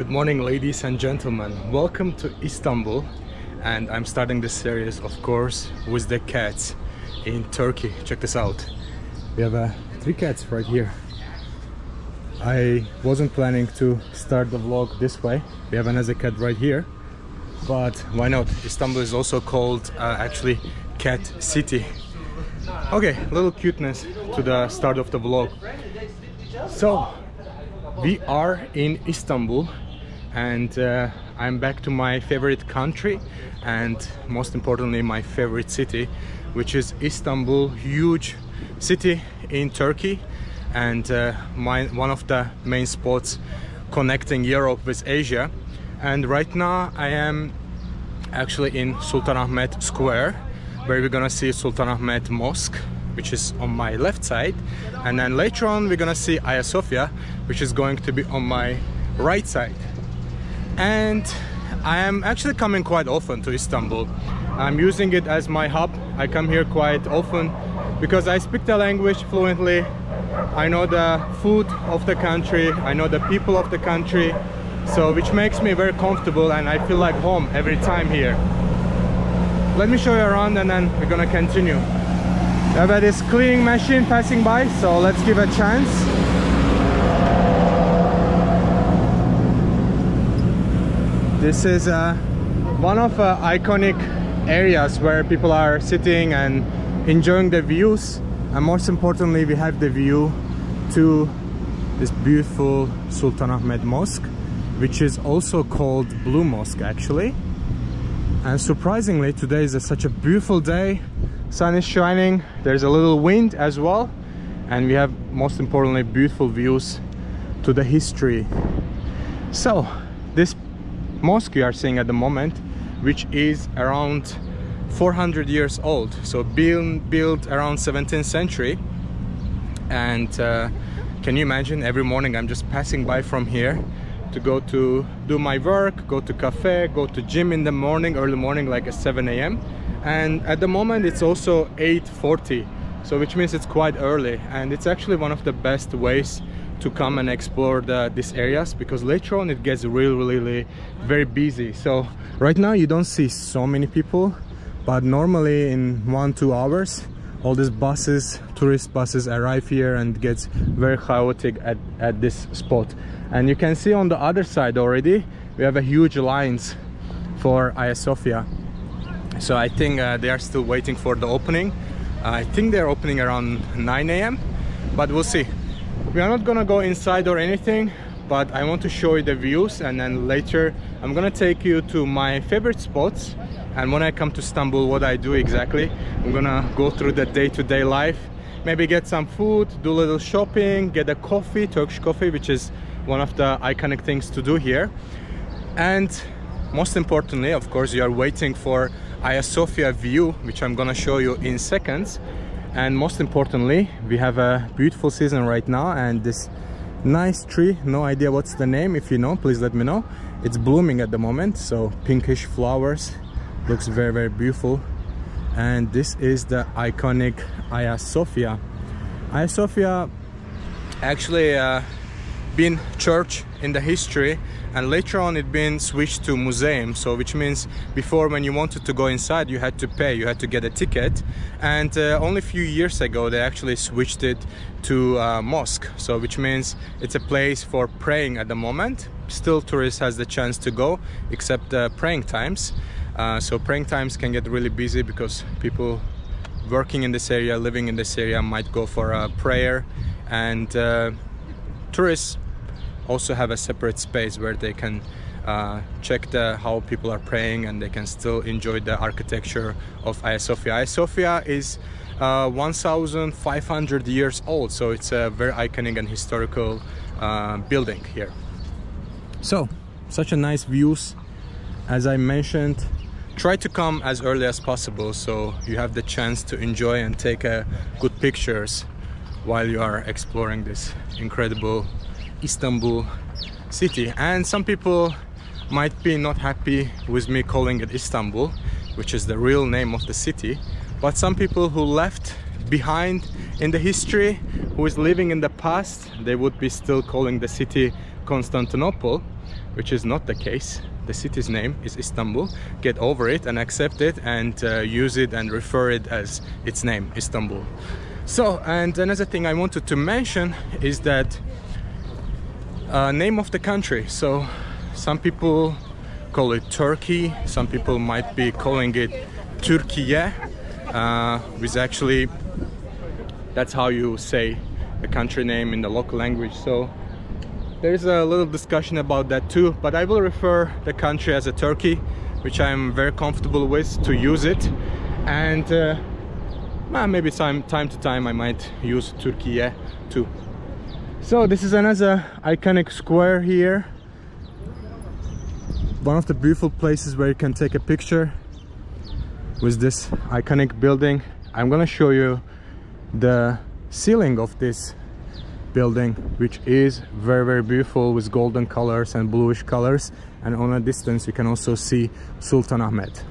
Good morning ladies and gentlemen, welcome to Istanbul and I'm starting this series of course with the cats in Turkey. Check this out. We have uh, three cats right here. I wasn't planning to start the vlog this way. We have another cat right here but why not? Istanbul is also called uh, actually cat city. Okay, little cuteness to the start of the vlog. So we are in Istanbul and uh, I'm back to my favorite country and most importantly my favorite city which is Istanbul. Huge city in Turkey. And uh, my, one of the main spots connecting Europe with Asia. And right now I am actually in Sultanahmet Square where we're gonna see Sultanahmet Mosque which is on my left side. And then later on we're gonna see Hagia Sophia which is going to be on my right side and I am actually coming quite often to Istanbul. I'm using it as my hub. I come here quite often because I speak the language fluently. I know the food of the country. I know the people of the country. So which makes me very comfortable and I feel like home every time here. Let me show you around and then we're gonna continue. Have this cleaning machine passing by so let's give a chance this is uh, one of uh, iconic areas where people are sitting and enjoying the views. And most importantly we have the view to this beautiful Sultanahmet Mosque which is also called Blue Mosque actually. And surprisingly today is a, such a beautiful day. Sun is shining there's a little wind as well. And we have most importantly beautiful views to the history. So this mosque we are seeing at the moment which is around 400 years old. So built built around 17th century. And uh, can you imagine every morning i'm just passing by from here to go to do my work go to cafe go to gym in the morning early morning like at 7 a.m and at the moment it's also 8:40 so which means it's quite early. And it's actually one of the best ways to come and explore the, these areas because later on it gets really, really very busy. So right now you don't see so many people but normally in one two hours all these buses tourist buses arrive here and gets very chaotic at, at this spot. And you can see on the other side already we have a huge lines for Hagia Sophia. So I think uh, they are still waiting for the opening. I think they're opening around 9 a.m. but we'll see we are not gonna go inside or anything but I want to show you the views and then later I'm gonna take you to my favorite spots. And when I come to Istanbul what I do exactly I'm gonna go through the day-to-day -day life. Maybe get some food do a little shopping get a coffee Turkish coffee which is one of the iconic things to do here. And most importantly of course you are waiting for Hagia Sophia view which I'm gonna show you in seconds and most importantly we have a beautiful season right now and this nice tree no idea what's the name if you know please let me know. It's blooming at the moment so pinkish flowers looks very very beautiful. And this is the iconic Hagia Sophia. Hagia Sophia actually uh, been church in the history and later on it been switched to museum so which means before when you wanted to go inside you had to pay you had to get a ticket. And uh, only a few years ago they actually switched it to uh, mosque so which means it's a place for praying at the moment. Still tourists has the chance to go except uh, praying times. Uh, so praying times can get really busy because people working in this area living in this area might go for a prayer. And uh, tourists also have a separate space where they can uh, check the how people are praying and they can still enjoy the architecture of Hagia Sophia. Hagia Sophia is uh, 1,500 years old, so it's a very iconic and historical uh, building here. So, such a nice views. As I mentioned, try to come as early as possible so you have the chance to enjoy and take uh, good pictures while you are exploring this incredible Istanbul city. And some people might be not happy with me calling it Istanbul which is the real name of the city. But some people who left behind in the history who is living in the past they would be still calling the city Constantinople which is not the case. The city's name is Istanbul. Get over it and accept it and uh, use it and refer it as its name Istanbul so and another thing I wanted to mention is that uh, name of the country. So some people call it Turkey some people might be calling it Turkiye uh, which actually that's how you say the country name in the local language. So there's a little discussion about that too but I will refer the country as a Turkey which I'm very comfortable with to use it. And uh, well, maybe time time to time I might use Turkey too. So this is another iconic square here. One of the beautiful places where you can take a picture with this iconic building. I'm gonna show you the ceiling of this building which is very very beautiful with golden colors and bluish colors. And on a distance you can also see Sultan Ahmed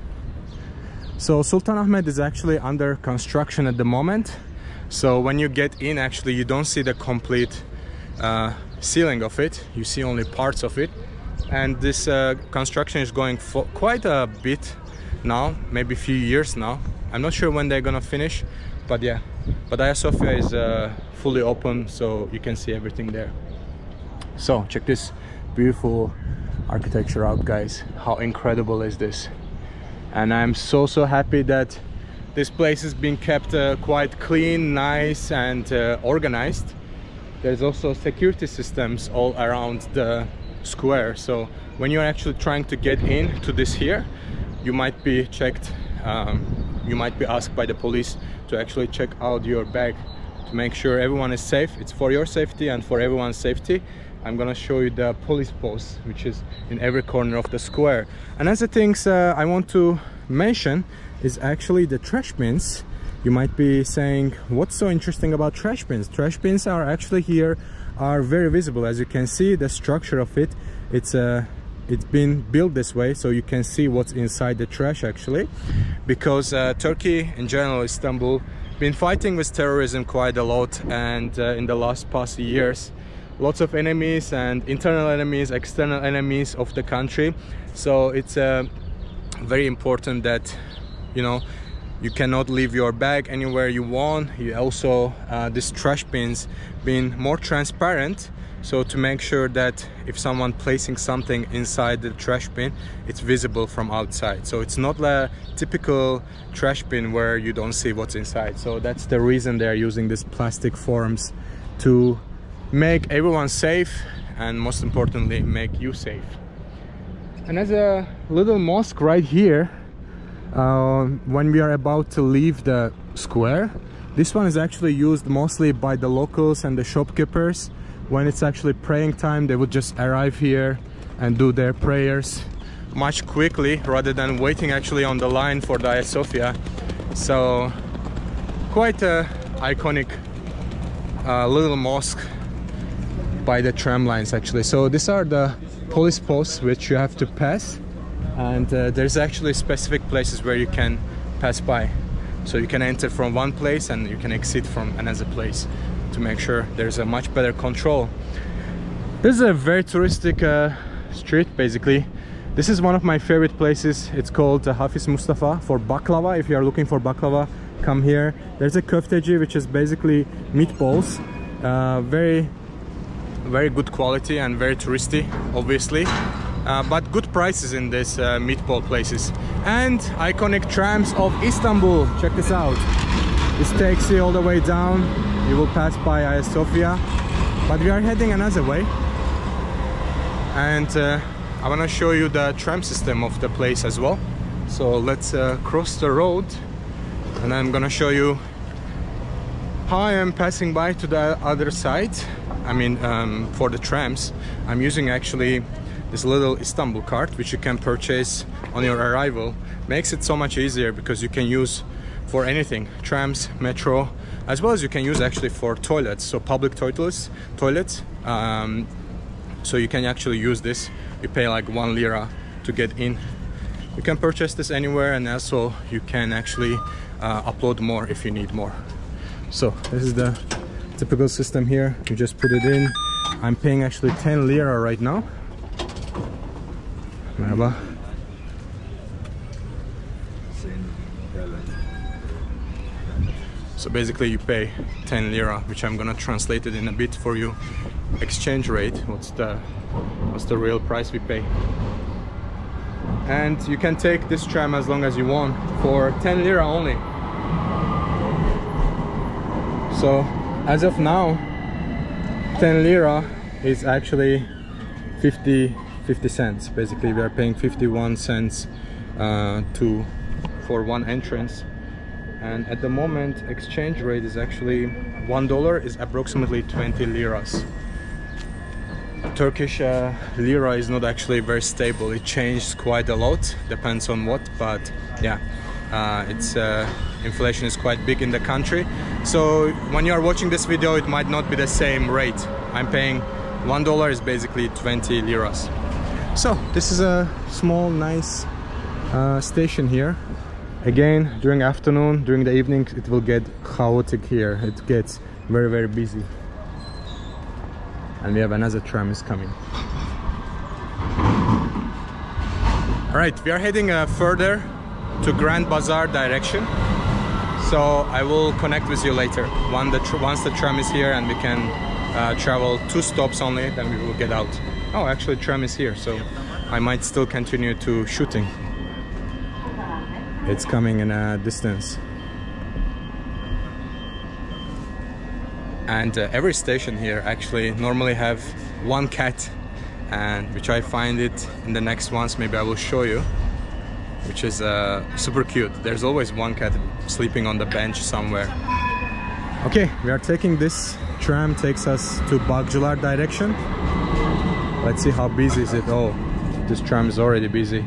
so Sultan Ahmed is actually under construction at the moment. So when you get in actually you don't see the complete uh, ceiling of it. You see only parts of it. And this uh, construction is going for quite a bit now maybe a few years now. I'm not sure when they're gonna finish but yeah. But Hagia Sophia is uh, fully open so you can see everything there. So check this beautiful architecture out guys. How incredible is this and I'm so so happy that this place is being kept uh, quite clean nice and uh, organized. There's also security systems all around the square. So when you're actually trying to get in to this here you might be checked um, you might be asked by the police to actually check out your bag to make sure everyone is safe. It's for your safety and for everyone's safety I'm gonna show you the police post which is in every corner of the square. And as the things uh, I want to mention is actually the trash bins. You might be saying what's so interesting about trash bins? Trash bins are actually here are very visible. As you can see the structure of it it's a uh, it's been built this way so you can see what's inside the trash actually. Because uh, Turkey in general Istanbul been fighting with terrorism quite a lot and uh, in the last past years lots of enemies and internal enemies external enemies of the country. So it's uh, very important that you know you cannot leave your bag anywhere you want. You also uh, these trash bins being more transparent. So to make sure that if someone placing something inside the trash bin it's visible from outside. So it's not a typical trash bin where you don't see what's inside. So that's the reason they're using these plastic forms to make everyone safe and most importantly make you safe. And as a little mosque right here uh, when we are about to leave the square. This one is actually used mostly by the locals and the shopkeepers. When it's actually praying time they would just arrive here and do their prayers much quickly rather than waiting actually on the line for the Sophia so quite a iconic uh, little mosque by the tram lines actually so these are the police posts which you have to pass and uh, there's actually specific places where you can pass by so you can enter from one place and you can exit from another place to make sure there's a much better control. This is a very touristic uh, street basically. This is one of my favorite places. It's called uh, Hafiz Mustafa for baklava. If you are looking for baklava, come here. There's a köfteci which is basically meatballs. Uh, very, very good quality and very touristy, obviously. Uh, but good prices in these uh, meatball places. And iconic trams of Istanbul. Check this out. This takes you all the way down you will pass by Hagia Sophia but we are heading another way and uh, I want to show you the tram system of the place as well so let's uh, cross the road and I'm gonna show you I am passing by to the other side. I mean um, for the trams. I'm using actually this little Istanbul card which you can purchase on your arrival. Makes it so much easier because you can use for anything trams metro as well as you can use actually for toilets so public toilets toilets um, so you can actually use this. You pay like one lira to get in. You can purchase this anywhere and also you can actually uh, upload more if you need more so this is the typical system here you just put it in I'm paying actually 10 lira right now Merhaba. So basically you pay 10 lira, which I'm gonna translate it in a bit for you. Exchange rate, what's the what's the real price we pay? And you can take this tram as long as you want for 10 lira only. So as of now, 10 lira is actually 50 50 cents. Basically, we are paying 51 cents uh, to for one entrance. And at the moment exchange rate is actually one dollar is approximately 20 liras. Turkish uh, lira is not actually very stable. It changes quite a lot depends on what but yeah uh, it's uh, inflation is quite big in the country. So when you are watching this video it might not be the same rate. I'm paying one dollar is basically 20 liras. So this is a small nice uh, station here. Again during afternoon during the evening it will get chaotic here. It gets very very busy. And we have another tram is coming. All right we are heading uh, further to grand bazaar direction so i will connect with you later. The once the tram is here and we can uh, travel two stops only then we will get out. Oh actually tram is here so i might still continue to shooting. It's coming in a distance. And uh, every station here actually normally have one cat and which I find it in the next ones. Maybe I will show you which is uh, super cute. There's always one cat sleeping on the bench somewhere. Okay we are taking this tram takes us to Bağcılar direction. Let's see how busy is it. Oh this tram is already busy.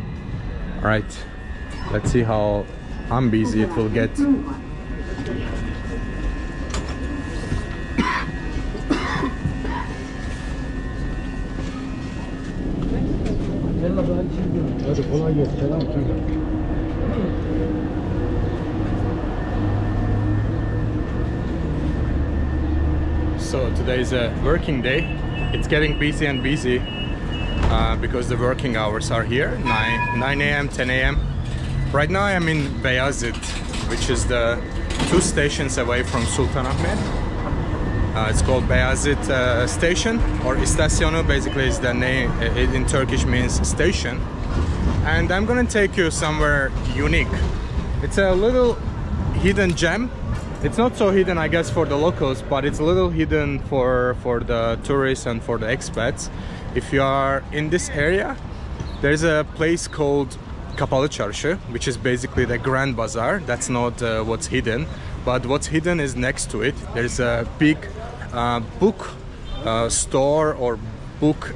All right. Let's see how unbusy it will get So today is a working day. It's getting busy and busy uh, because the working hours are here 9 9 a.m 10 a.m right now i'm in Beyazıt which is the two stations away from sultanahmet uh, it's called Beyazıt uh, station or istasyonu basically is the name it in turkish means station and i'm gonna take you somewhere unique. It's a little hidden gem. It's not so hidden i guess for the locals but it's a little hidden for for the tourists and for the expats. If you are in this area there's a place called Kapalı Çarşı which is basically the Grand Bazaar. That's not uh, what's hidden but what's hidden is next to it. There's a big uh, book uh, store or book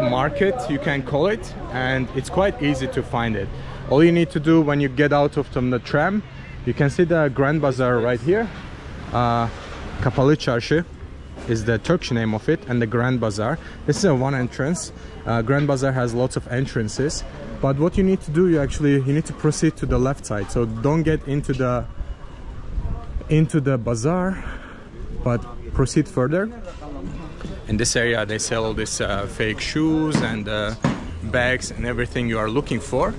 market you can call it and it's quite easy to find it all you need to do when you get out of the tram you can see the Grand Bazaar right here uh, Kapalı Çarşı is the Turkish name of it and the Grand Bazaar. This is a one entrance. Uh, Grand Bazaar has lots of entrances but what you need to do you actually you need to proceed to the left side so don't get into the into the bazaar but proceed further in this area they sell all these uh, fake shoes and uh, bags and everything you are looking for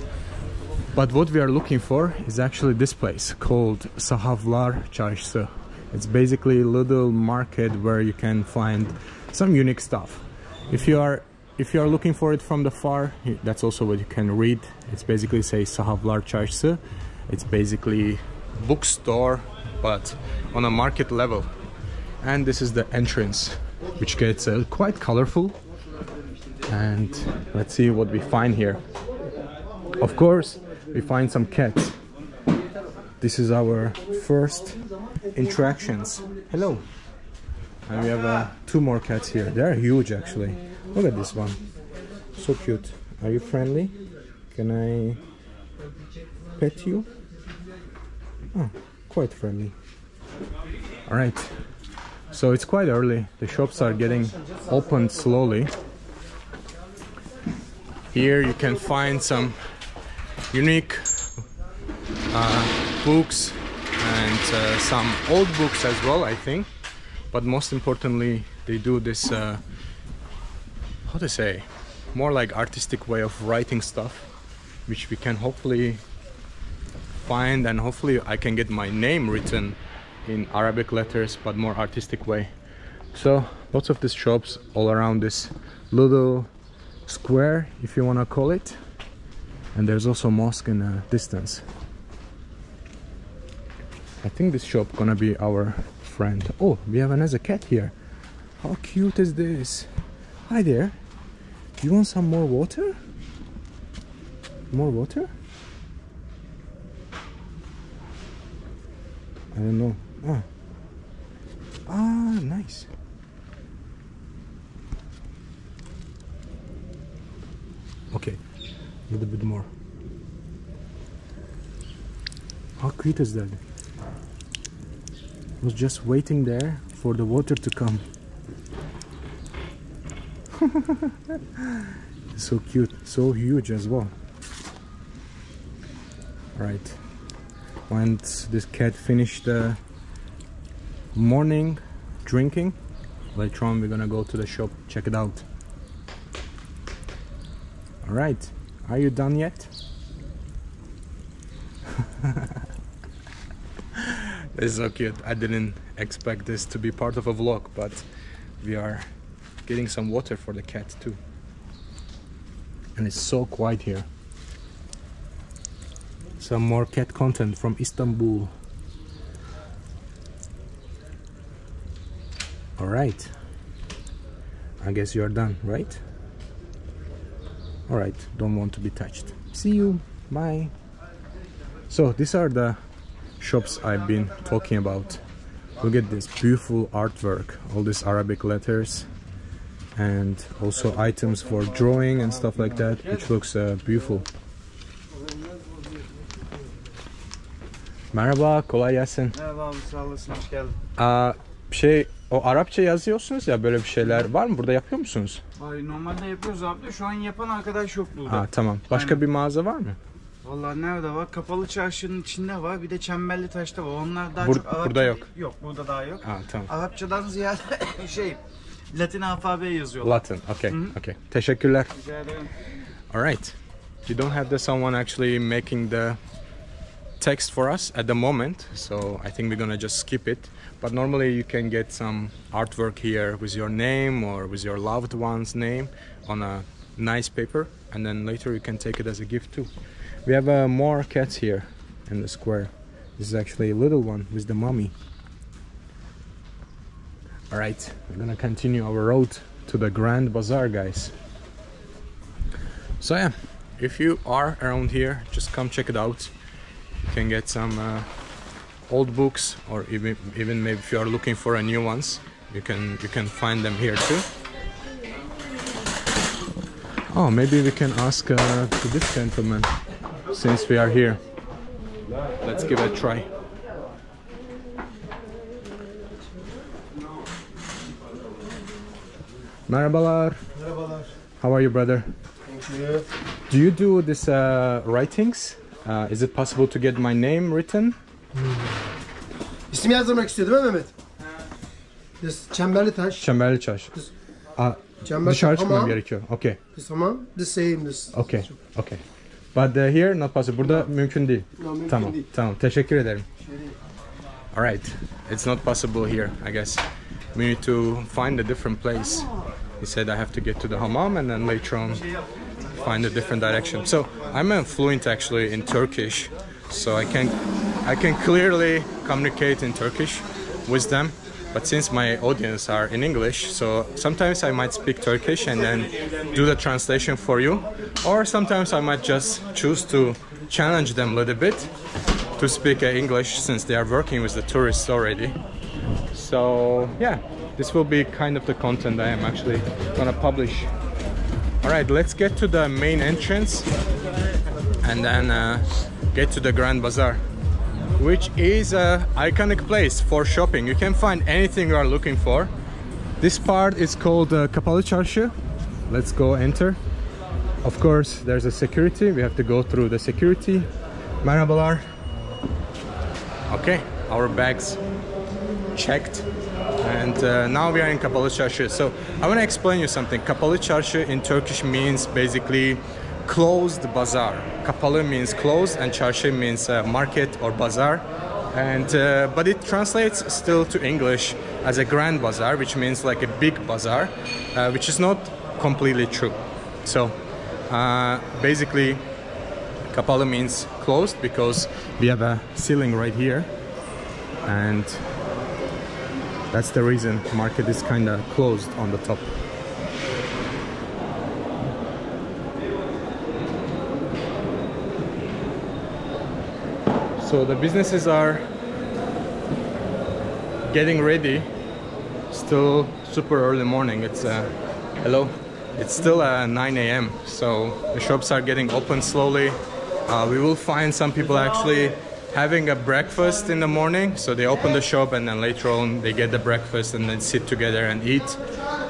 but what we are looking for is actually this place called Sahaflar Çarşısı it's basically a little market where you can find some unique stuff. If you are if you are looking for it from the far, that's also what you can read. It's basically say Sahaflar Çarşısı. It's basically bookstore but on a market level. And this is the entrance which gets uh, quite colorful. And let's see what we find here. Of course, we find some cats. This is our first interactions. Hello. And we have uh, two more cats here. They're huge actually. Look at this one. So cute. Are you friendly? Can i pet you? Oh quite friendly. All right so it's quite early. The shops are getting opened slowly. Here you can find some unique uh, books and uh, some old books as well I think. But most importantly they do this uh, how to say more like artistic way of writing stuff which we can hopefully find and hopefully I can get my name written in Arabic letters but more artistic way. So lots of these shops all around this little square if you want to call it. And there's also mosque in the distance. I think this shop gonna be our friend. Oh we have another cat here. How cute is this? Hi there. You want some more water? More water? I don't know ah. Ah nice. Okay a little bit more. How cute is that? Was just waiting there for the water to come. So cute so huge as well. Right. Once this cat finished the morning drinking. Later on we're gonna go to the shop check it out. All right are you done yet? This is so cute. I didn't expect this to be part of a vlog but we are getting some water for the cat too. And it's so quiet here. Some more cat content from istanbul all right. I guess you're done right? All right. Don't want to be touched. See you. Bye. So these are the shops i've been talking about. Look at this beautiful artwork. All these arabic letters and also items for drawing and stuff like that which looks uh, beautiful. Merhaba, kolay gelsin. Merhaba abi sağ olasın hoş geldin. Aa, şey, o Arapça yazıyorsunuz ya böyle bir şeyler var mı? Burada yapıyor musunuz? Ay, normalde yapıyoruz abi de şu an yapan arkadaş yok burada. Aa, tamam. Başka Aynen. bir mağaza var mı? Vallahi nerede var? Kapalı çarşının içinde var. Bir de Çemberli Taş'ta var. Onlar daha Bur- çok Arapça burada yok. Yok burada daha yok. Aa, tamam. Arapçadan ziyade şey Latin alfabeyi yazıyorlar. Latin. Okay. Hı hı. Okay. Teşekkürler. Rica ederim. All right. You don't have the someone actually making the text for us at the moment, so I think we're gonna just skip it. But normally you can get some artwork here with your name or with your loved one's name on a nice paper, and then later you can take it as a gift too. We have uh, more cats here in the square. This is actually a little one with the mommy. All right, we're gonna continue our road to the Grand Bazaar, guys. So yeah, if you are around here, just come check it out. You can get some uh, old books, or even even maybe if you are looking for a new ones, you can you can find them here too. Oh, maybe we can ask uh, to this gentleman since we are here. Let's give it a try. Merhabalar. Merhabalar. How are you, brother? Thank you. Do you do this uh, writings? Uh, is it possible to get my name written? İsim yazdırmak istiyor değil mi Mehmet? This Çemberli taş. Çemberli Çarşı. Aa, Çemberli dışarı taş. çıkmam Tamam. gerekiyor. Okay, This tamam. The same. This. okay, okay. But uh, here not possible. Burada mümkün değil. No, mümkün Tamam, değil. tamam. Teşekkür ederim. Şey değil. All right, it's not possible here. I guess we need to find a different place. He said I have to get to the hammam and then later on find a different direction. So I'm uh, fluent actually in Turkish, so I can I can clearly communicate in Turkish with them. But since my audience are in English, so sometimes I might speak Turkish and then do the translation for you, or sometimes I might just choose to challenge them a little bit to speak uh, English since they are working with the tourists already. So yeah, this will be kind of the content I am actually gonna publish. All right, let's get to the main entrance and then uh, get to the Grand Bazaar, which is a iconic place for shopping. You can find anything you are looking for. This part is called uh, Kapalı Çarşı. Let's go enter. Of course, there's a security. We have to go through the security. Merhabalar. Okay, our bags checked and uh, now we are in Kapalı Çarşı. So I want to explain you something. Kapalı Çarşı in Turkish means basically closed bazaar. Kapalı means closed and Çarşı means uh, market or bazaar. And uh, but it translates still to English as a grand bazaar, which means like a big bazaar, uh, which is not completely true. So uh, basically, Kapalı means closed because we have a ceiling right here, and that's the reason market is kind of closed on the top. So the businesses are getting ready. Still super early morning. It's uh, hello. It's still uh, 9 a.m. So the shops are getting open slowly. Uh, we will find some people actually having a breakfast in the morning. So they open the shop and then later on they get the breakfast and then sit together and eat,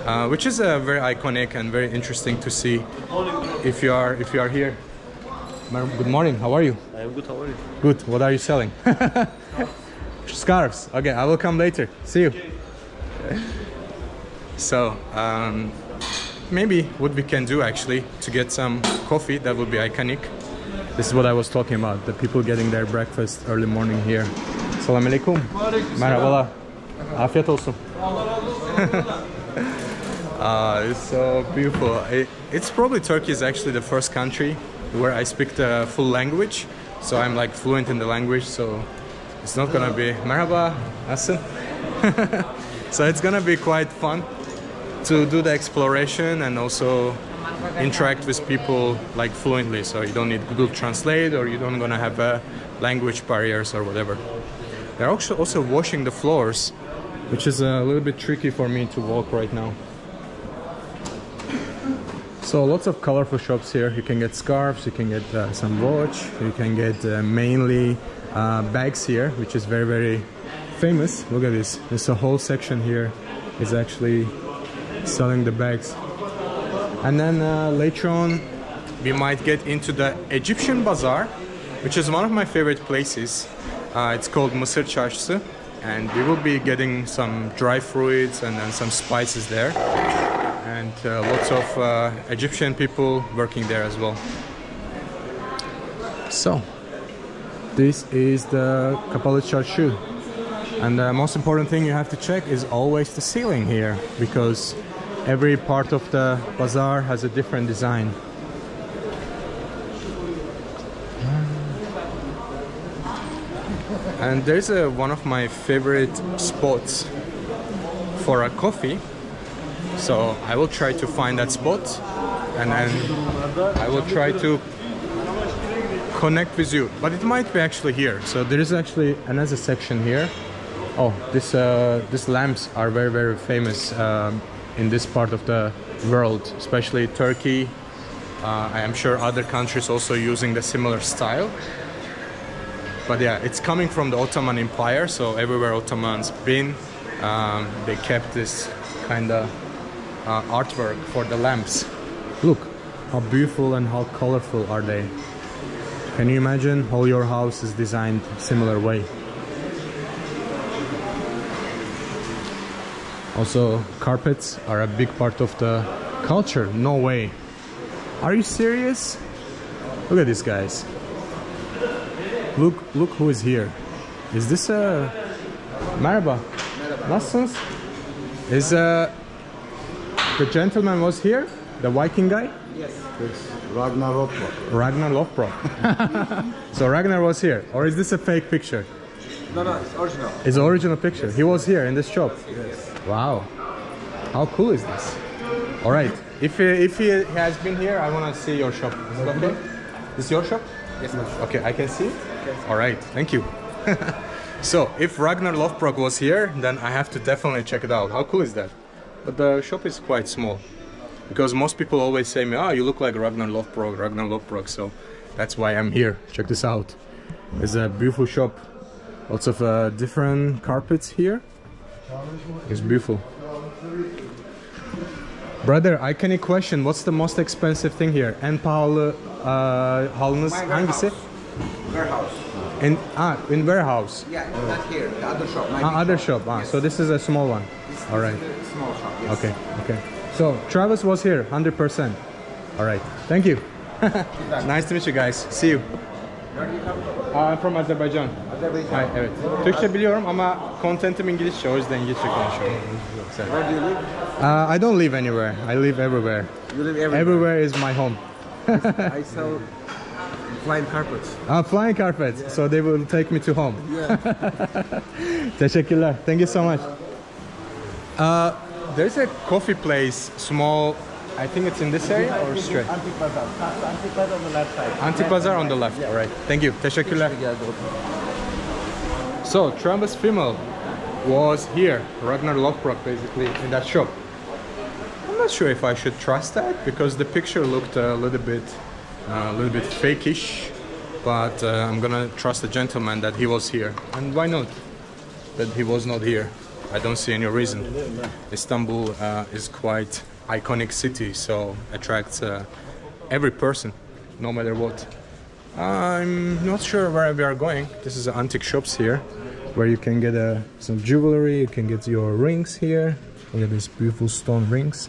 uh, which is uh, very iconic and very interesting to see. If you are if you are here. Mar- Good morning. How are you? I am good, how are you? Good. What are you selling? Scarves. Okay, I will come later. See you. Okay. So, um, maybe what we can do actually to get some coffee that would be iconic. This is what I was talking about. The people getting their breakfast early morning here. Selam alaikum. Merhabalar. Afiyet olsun. Ah, it's so beautiful. It, it's probably Turkey is actually the first country where I speak the full language. So I'm like fluent in the language. So it's not gonna be merhaba, nasılsın? so it's gonna be quite fun to do the exploration and also interact with people like fluently. So you don't need Google Translate or you don't gonna have uh, language barriers or whatever. They're also also washing the floors, which is a little bit tricky for me to walk right now. So lots of colorful shops here. You can get scarves, you can get uh, some watch, you can get uh, mainly uh, bags here, which is very very famous. Look at this. There's a whole section here is actually selling the bags. And then uh, later on, we might get into the Egyptian bazaar, which is one of my favorite places. Uh, it's called Mısır Çarşısı, and we will be getting some dry fruits and then some spices there and uh, lots of uh, Egyptian people working there as well. So, this is the Kapalı Çarşı. And the most important thing you have to check is always the ceiling here because every part of the bazaar has a different design. And there's a, one of my favorite spots for a coffee so I will try to find that spot and then I will try to connect with you. But it might be actually here. So there is actually another section here. Oh, this uh, lamps are very very famous um, in this part of the world, especially Turkey. Uh, I am sure other countries also using the similar style. But yeah, it's coming from the Ottoman Empire. So everywhere Ottomans been, um, they kept this kind of uh, artwork for the lamps. Look how beautiful and how colorful are they. Can you imagine how your house is designed similar way? Also, carpets are a big part of the culture. No way. Are you serious? Look at these guys. Look, look who is here. Is this a... Merhaba. Nasılsınız? Is a... The gentleman was here? The Viking guy? Yes. It's Ragnar Lothbrok. Ragnar Lothbrok. so Ragnar was here. Or is this a fake picture? No, no, it's original. It's original picture. He was here in this shop. Yes. Wow. How cool is this? All right. If he, if he has been here, I want to see your shop. Is it okay? Mm-hmm. This is your shop? Yes, ma'am. Okay, I can see it? All right. Thank you. so, if Ragnar Lothbrok was here, then I have to definitely check it out. How cool is that? But the shop is quite small. Because most people always say me, oh, you look like Ragnar Lothbrok, Ragnar Lothbrok. So that's why I'm here. Check this out. It's a beautiful shop. Lots of uh, different carpets here. It's beautiful. Brother, I iconic question. What's the most expensive thing here? En pahalı uh, halınız hangisi? Warehouse. In ah, in warehouse. Yeah, not here. The other shop. My Ah, other shop. shop. Ah, so this is a small one. All right. Small shop. Yes. Okay. Okay. So Travis was here, 100%. All right. Thank you. nice to meet you guys. See you. Uh, I'm from Azerbaijan. Azerbaijan. Ay, evet. Türkçe biliyorum ama contentim İngilizce o yüzden İngilizce konuşuyorum. Where do you live? Uh, I don't live anywhere. I live everywhere. You live everywhere. Everywhere is my home. I sell flying carpets. Uh, flying carpets, so they will take me to home. Teşekkürler. Thank you so much. Uh, there's a coffee place, small. I think it's in this area or straight. Antipazar. Antipazar on the left side. Antipazar on the left. yeah. All right. Thank you. Teşekkürler. So Travis Fimmel was here, Ragnar Lothbrok, basically in that shop. I'm not sure if I should trust that because the picture looked a little bit, uh, a little bit fakeish. But uh, I'm gonna trust the gentleman that he was here, and why not? That he was not here. I don't see any reason. Istanbul uh, is quite iconic city, so attracts uh, every person, no matter what. I'm not sure where we are going. This is antique shops here, where you can get uh, some jewelry. You can get your rings here. Look at these beautiful stone rings.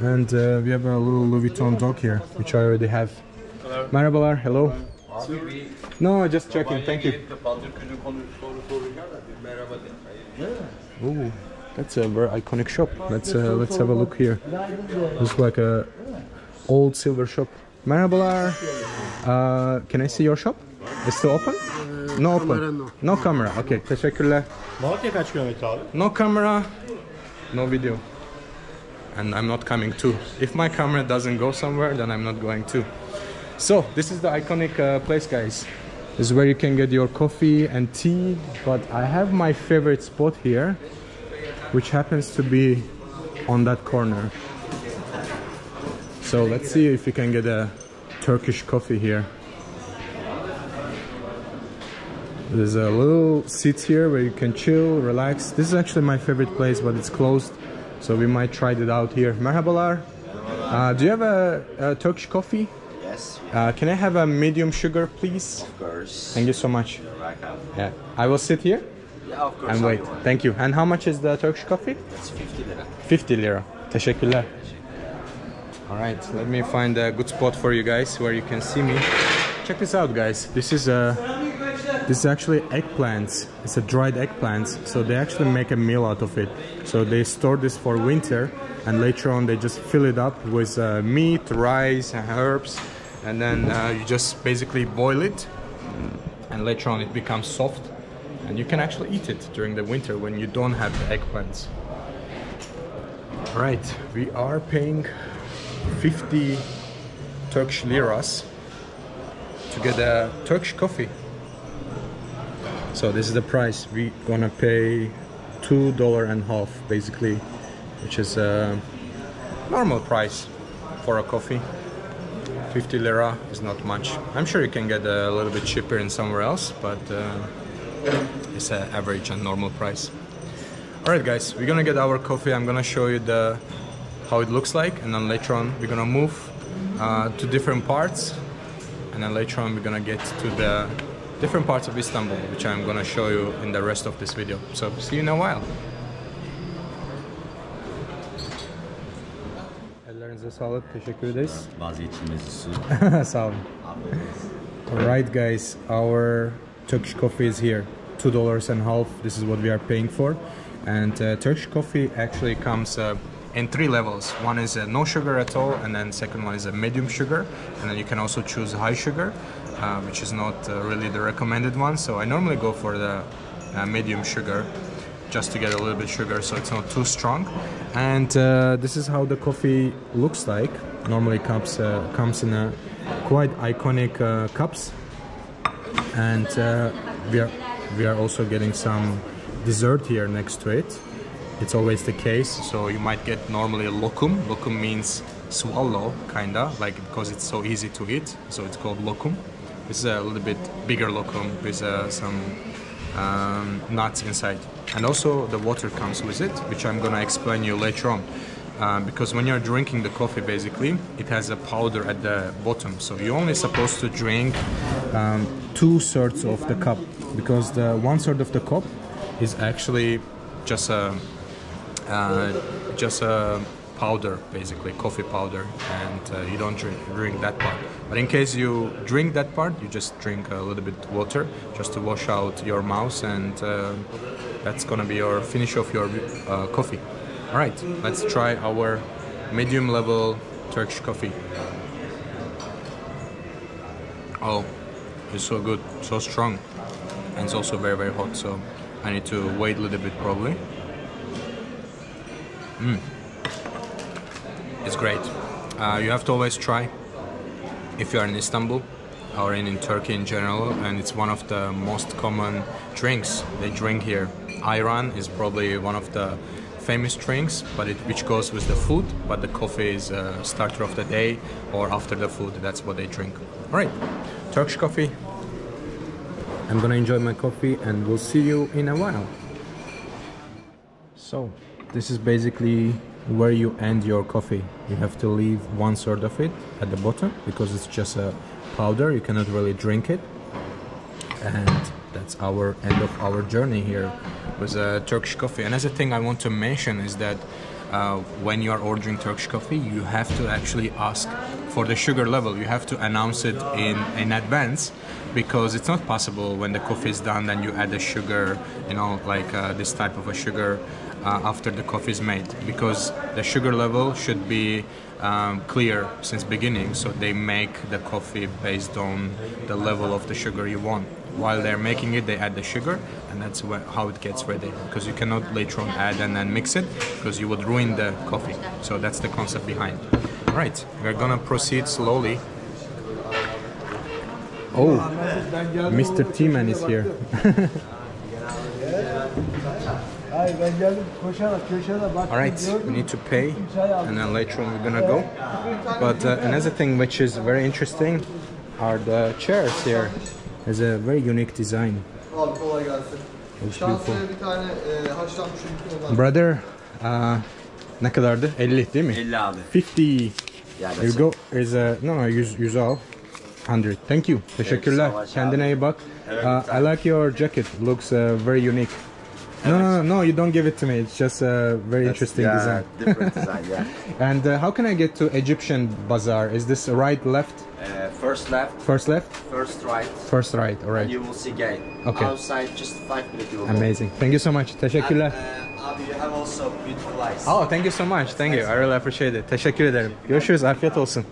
And uh, we have a little Louis Vuitton dog here, which I already have. Hello. Merhabalar. Hello. No, just checking. Thank you. Ooh, that's a very iconic shop. Let's uh, let's have a look here. Looks like a old silver shop. Merhabalar. Uh, can I see your shop? It's still open? No open. no. No camera. Okay. Teşekkürler. Malatya kaç kilometre abi? No camera, no video. And I'm not coming too. If my camera doesn't go somewhere, then I'm not going to. So, this is the iconic uh, place, guys. Is where you can get your coffee and tea. But I have my favorite spot here, which happens to be on that corner. So, let's see if we can get a Turkish coffee here. There's a little seat here where you can chill, relax. This is actually my favorite place, but it's closed, so we might try it out here. Merhabalar. Uh, do you have a, a Turkish coffee? Yes, Uh, can I have a medium sugar, please? of course. Thank you so much. Welcome. Yeah, I will sit here Yeah, of course. and wait. Thank you. And how much is the Turkish coffee? It's 50 lira. 50 lira. Teşekkürler. All right, let me find a good spot for you guys where you can see me. Check this out, guys. This is a this is actually eggplants. It's a dried eggplants. So they actually make a meal out of it. So they store this for winter, and later on they just fill it up with uh, meat, rice, and herbs, and then uh, you just basically boil it, and later on it becomes soft, and you can actually eat it during the winter when you don't have eggplants. Right, we are paying 50 Turkish liras to get a Turkish coffee. So this is the price. We gonna pay two dollar and half basically, which is a normal price for a coffee. 50 lira is not much. I'm sure you can get a little bit cheaper in somewhere else, but uh, it's an average and normal price. Alright guys, we're gonna get our coffee. I'm gonna show you the how it looks like and then later on we're gonna move uh, to different parts and then later on we're gonna get to the different parts of Istanbul which I'm gonna show you in the rest of this video. So see you in a while. Ellerinize sağlık. Teşekkür ederiz. Vazgeçilmezi su. Sağ olun. Alright guys, our Turkish coffee is here. Two dollars and a half. This is what we are paying for. And uh, Turkish coffee actually comes uh, in three levels. One is uh, no sugar at all, and then second one is a medium sugar, and then you can also choose high sugar, uh, which is not uh, really the recommended one. So I normally go for the uh, medium sugar, just to get a little bit sugar, so it's not too strong. And uh, this is how the coffee looks like. Normally comes uh, comes in a quite iconic uh, cups, and uh, we are we are also getting some dessert here next to it. It's always the case, so you might get normally a lokum. Lokum means swallow, kinda, like because it's so easy to eat, so it's called lokum. This is a little bit bigger lokum with uh, some um, nuts inside, and also the water comes with it, which I'm gonna explain you later on. Um, because when you're drinking the coffee, basically, it has a powder at the bottom, so you're only supposed to drink um, two thirds of the cup, because the one third of the cup is actually just a uh, just a powder, basically coffee powder, and uh, you don't drink, drink that part. But in case you drink that part, you just drink a little bit water just to wash out your mouth, and uh, that's gonna be your finish of your uh, coffee. All right, let's try our medium level Turkish coffee. Oh, it's so good, so strong, and it's also very very hot. So I need to wait a little bit probably. Mm. It's great. Uh, you have to always try if you are in Istanbul or in, in Turkey in general, and it's one of the most common drinks they drink here. Ayran is probably one of the famous drinks, but it, which goes with the food. But the coffee is a starter of the day or after the food. That's what they drink. All right, Turkish coffee. I'm gonna enjoy my coffee, and we'll see you in a while. So, this is basically where you end your coffee. You have to leave one third of it at the bottom because it's just a powder. You cannot really drink it. And that's our end of our journey here with uh, Turkish coffee. Another thing I want to mention is that uh, when you are ordering Turkish coffee, you have to actually ask for the sugar level. You have to announce it in, in advance because it's not possible when the coffee is done then you add the sugar, you know, like uh, this type of a sugar after the coffee is made because the sugar level should be um, clear since beginning so they make the coffee based on the level of the sugar you want. While they're making it they add the sugar and that's how it gets ready because you cannot later on add and then mix it because you would ruin the coffee. So that's the concept behind. Right we're gonna proceed slowly. Oh mr t-man is here All right, we need to pay, and then later on we're gonna go. But uh, another thing which is very interesting are the chairs here. It's a very unique design. Looks beautiful. E. Brother, uh, ne kadardı? 50 değil mi? 50 abi. 50. Yeah, There you go. Is a no no 100 100 al. 100. Thank you. Teşekkürler. Kendine iyi bak. Uh, I like your jacket. Looks uh, very unique. No, no, no, no, you don't give it to me. It's just a very interesting yeah, design. different design, yeah. And uh, how can I get to Egyptian bazaar? Is this right, left, Uh, first left, first left, first right, first right? All right. you will see gate. Okay. Outside, just five minutes you will go. Amazing. Thank you so much. Teşekkürler. And, uh, abi, you have also beautiful eyes. Oh, thank you so much. Thank you. I really appreciate it. Teşekkür ederim. Görüşürüz. Afiyet olsun.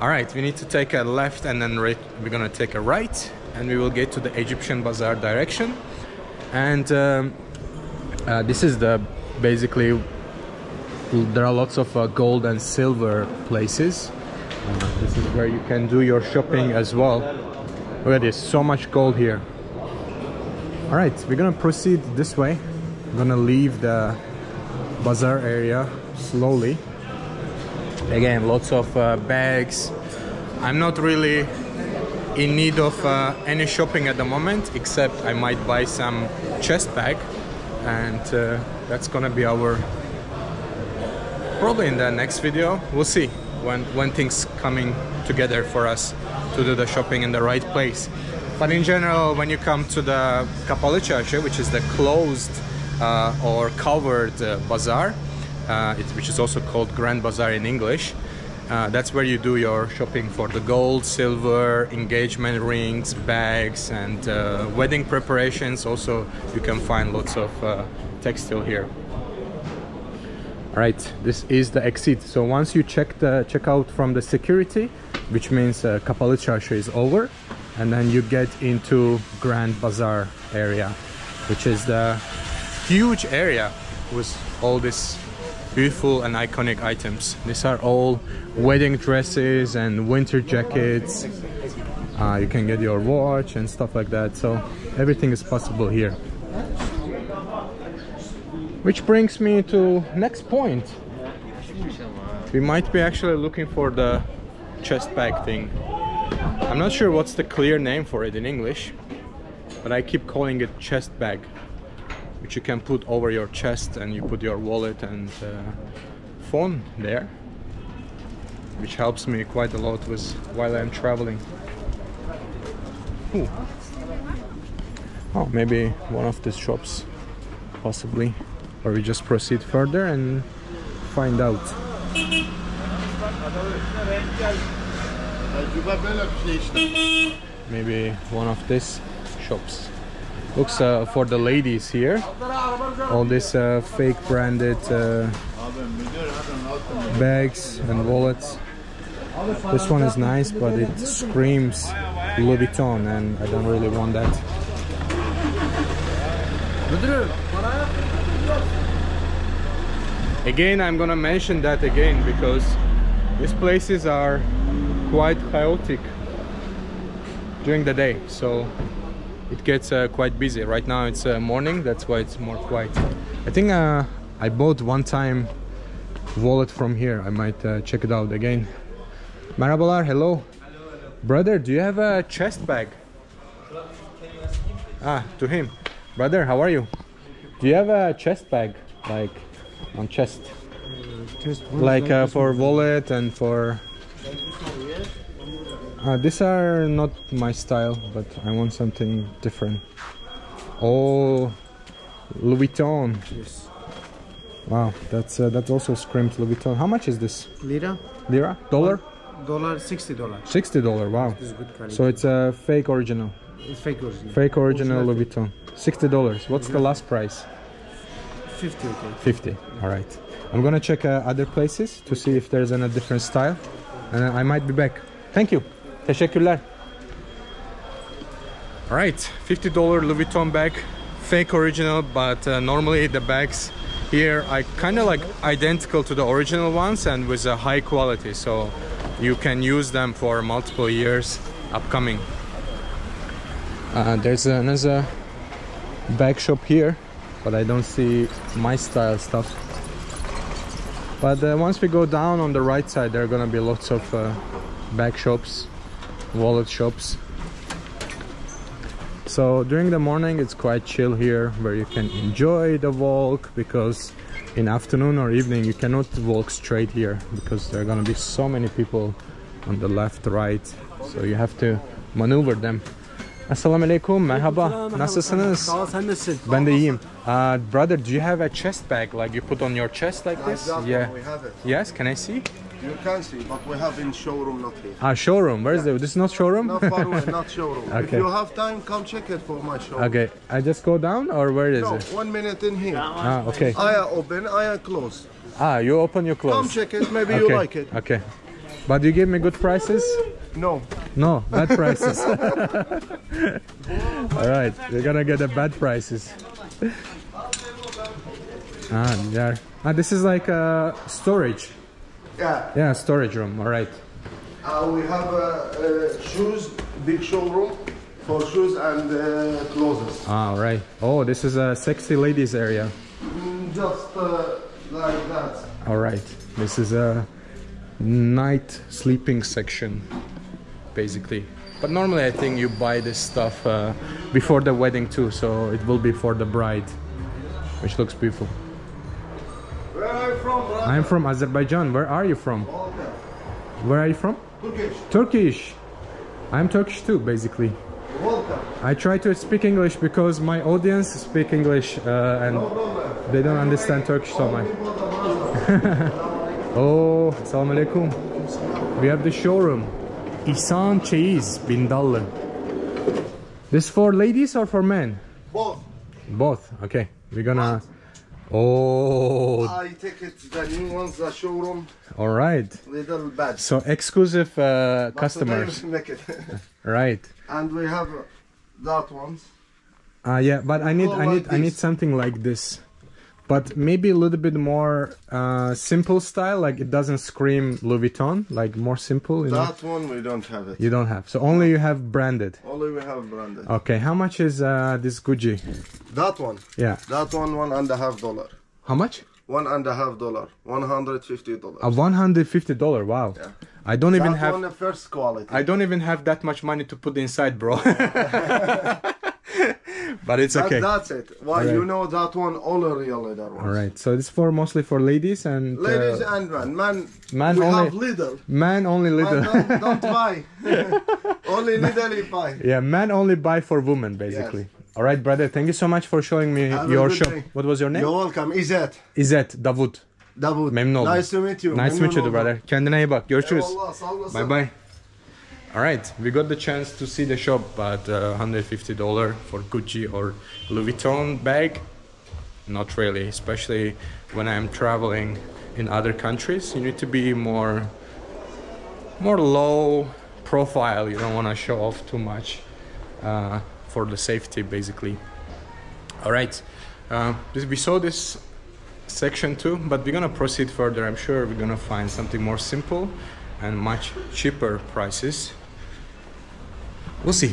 All right, we need to take a left and then right, we're gonna take a right and we will get to the Egyptian bazaar direction. And um, uh, this is the basically there are lots of uh, gold and silver places. Uh, this is where you can do your shopping as well. Look at this, so much gold here. All right, we're gonna proceed this way. I'm gonna leave the bazaar area slowly. Again, lots of uh, bags. I'm not really in need of uh, any shopping at the moment, except I might buy some chest bag, and uh, that's gonna be our probably in the next video. We'll see when when things coming together for us to do the shopping in the right place. But in general, when you come to the Kapalı which is the closed uh, or covered uh, bazaar, uh, it, which is also called Grand Bazaar in English, uh, that's where you do your shopping for the gold, silver, engagement rings, bags, and uh, wedding preparations. Also, you can find lots of uh, textile here. All right, this is the exit. So once you check the check out from the security, which means uh, Kapalı Çarşı is over, and then you get into Grand Bazaar area, which is the huge area with all this beautiful and iconic items. These are all wedding dresses and winter jackets. Uh, you can get your watch and stuff like that. So everything is possible here. Which brings me to next point. We might be actually looking for the chest bag thing. I'm not sure what's the clear name for it in English, but I keep calling it chest bag, which you can put over your chest and you put your wallet and uh, phone there, which helps me quite a lot with while I'm traveling. Ooh. Oh, maybe one of these shops, possibly. or we just proceed further and find out. Maybe one of these shops. Looks uh, for the ladies here. All this uh, fake branded uh, bags and wallets. This one is nice, but it screams Louis Vuitton, and I don't really want that. Again, I'm gonna mention that again because these places are quite chaotic during the day, so it gets uh, quite busy. Right now it's uh, morning, that's why it's more quiet. I think uh, I bought one time wallet from here. I might uh, check it out again. Marabalar, hello. Brother, do you have a chest bag? Ah, to him. Brother, how are you? Do you have a chest bag, like on chest? like uh, for wallet and for uh, these are not my style but I want something different. Oh Louis Vuitton. Yes. wow that's uh, that also screams Louis Vuitton. How much is this? Lira? lira? Dollar? Dollar, 60 dollar. 60 dollar wow. This is good quality. so it's a fake original. It's fake original. fake original Louis Vuitton. 60 dollars. What's the last price? 50, okay. 50 all right. I'm gonna check uh, other places to see if there's a different style. And i might be back. Thank you teşekkürler. All right 50 dollar louis vuitton bag fake original but uh, normally the bags here are kind of like identical to the original ones and with a high quality so you can use them for multiple years upcoming. Uh, there's another bag shop here but I don't see my style stuff. But uh, once we go down on the right side, there are gonna be lots of uh, bag shops, wallet shops. So during the morning, it's quite chill here, where you can enjoy the walk because in afternoon or evening you cannot walk straight here because there are gonna be so many people on the left, right. So you have to maneuver them. Assalamu alaikum, merhaba. Nasılsınız? Sağ ol sen nasılsın? Ben de iyiyim. Uh, brother, do you have a chest bag like you put on your chest like this? Yeah. We have it. Yes, can I see? You can see, but we have in showroom, not here. Ah, showroom. Where is the? This is not showroom. Not far away, not showroom. If you have time, come check it for my showroom. Okay, I just go down or where is No, it? one minute in here. Ah, okay. I are open, I are closed. Ah, you open your Come check it, maybe okay. you like it. Okay. But you give me good prices? No. No, bad prices. All right, you're gonna get the bad prices. ah, there. Ah, this is like a storage. Yeah. Yeah, storage room. All right. Uh, we have uh, uh, shoes, big showroom for shoes and uh, clothes. Ah, all right. Oh, this is a sexy ladies area. Mm, Just uh, like that. All right. This is a night sleeping section, basically. But normally, I think you buy this stuff uh, before the wedding too, so it will be for the bride, which looks beautiful. Where are you from, brother? I'm from Azerbaijan. Where are you from? Where are you from? Turkish. Turkish. I'm Turkish too, basically. Welcome. I try to speak English because my audience speak English uh, and they don't understand Turkish so much. oh, assalamu alaikum. We have the showroom. İhsan Çeyiz, Bindallı. This for ladies or for men? Both. Both. Okay. We're gonna. Oh, I take it the new ones, the showroom, all right. little bad. So exclusive uh, But customers, make it. right? and we have that ones. Uh, yeah, but I need, I need, like I need something like this, but maybe a little bit more uh, simple style. Like it doesn't scream Louis Vuitton. Like more simple, you know. That one we don't have it. You don't have. So only you have branded. Only we have branded. Okay, how much is uh, this Gucci? That one. Yeah, That one one and a half dollar. how much? One and a half dollar. One hundred fifty dollars. A one hundred fifty dollar. Wow. Yeah. I don't even that have. one the first quality. I don't even have that much money to put inside, bro. but it's That- okay. that's it. Why Alright. you know that one all the real leather. All right. So this for mostly for ladies and Ladies uh, and men. Man, man only- have little. man only little. Man, don't, don't buy. only little you buy. Yeah, men only buy for women basically. All right, brother. Thank you so much for showing me Have your shop. day. What was your name? You're welcome. İzzet. İzzet Davut. Davut. Memnun oldum. Nice to meet you. Nice to meet you, brother. Kendine iyi bak. Görüşürüz. Eyvallah, sağ olasın. Bye bye. All right, we got the chance to see the shop, but uh, $150 for Gucci or Louis Vuitton bag, not really. Especially when I'm traveling in other countries, you need to be more, more low profile. You don't want to show off too much uh, for the safety, basically. All right, uh, we saw this section too, but we're gonna proceed further. I'm sure we're gonna find something more simple and much cheaper prices. We'll see.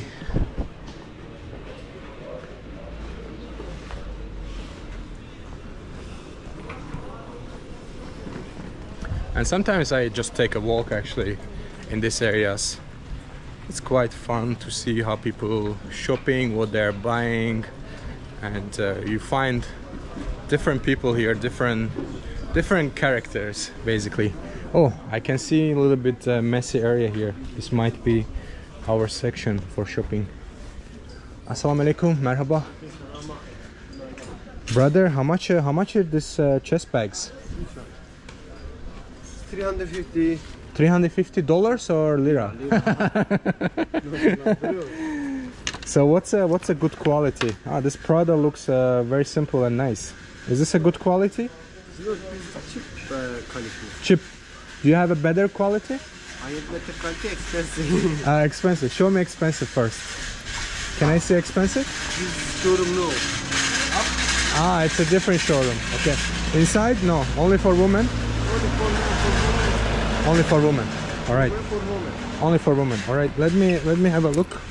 And sometimes I just take a walk actually in these areas. It's quite fun to see how people shopping, what they're buying, and uh, you find different people here, different different characters basically. Oh, I can see a little bit uh, messy area here. This might be our section for shopping. Assalamu alaikum, merhaba. Brother, how much uh, how much are this uh, chest bags? 350. 350 dollars or lira? so what's a what's a good quality? Ah, this Prada looks uh, very simple and nice. Is this a good quality? Cheap uh, quality. Cheap. Do you have a better quality? I have expensive. Uh, expensive. Show me expensive first. Can I see expensive? this showroom no. Ah, it's a different showroom. Okay. Inside? No. Only for women? Only for men, for women, Only for women. All right. for women. Only for women. All right. Let me let me have a look.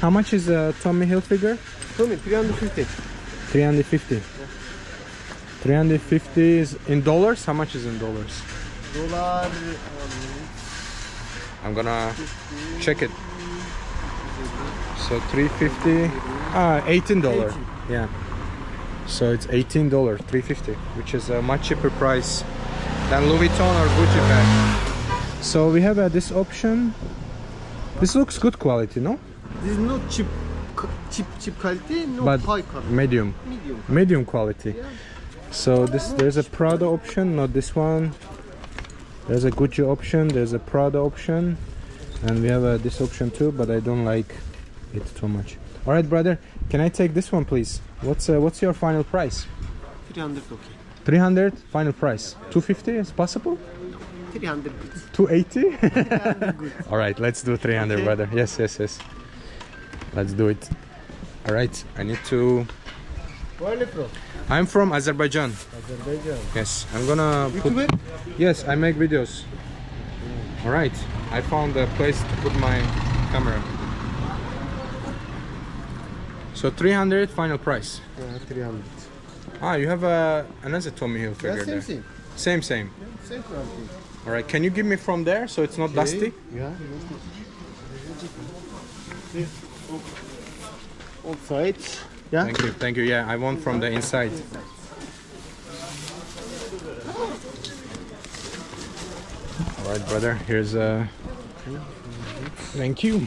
How much is a Tommy Hilfiger? Tommy, 350. 350. 350 is in dollars. How much is in dollars? Dollar. I'm gonna check it. So 350. Ah, 18 dollar. Yeah. So it's 18 dollar, 350, which is a much cheaper price than Louis Vuitton or Gucci bag. So we have uh, this option. This looks good quality, no? This is not cheap, cheap, cheap quality, no But high quality. medium, Medium. medium quality. So this there's a Prada option, not this one. There's a Gucci option, there's a Prada option, and we have uh, this option too, but I don't like it too much. All right, brother, can I take this one, please? What's uh, what's your final price? 300 okay. 300 final price. 250 is possible? 300 280? All right, let's do 300, Okay. brother. Yes, yes, yes. Let's do it. All right, I need to. Where are you from? I'm from Azerbaijan. Azerbaijan. Yes, I'm gonna put. YouTuber? Yes, I make videos. All right, I found a place to put my camera. So 300 final price. Yeah, 300. Ah, you have a another Tommy Hilfiger Yeah, same there. thing. Same, same. Same quality. All right, can you give me from there so it's not dusty? Yeah. On sides. Yeah. Thank you, thank you. Yeah, I want from the inside. All right, brother. Here's a. Thank you.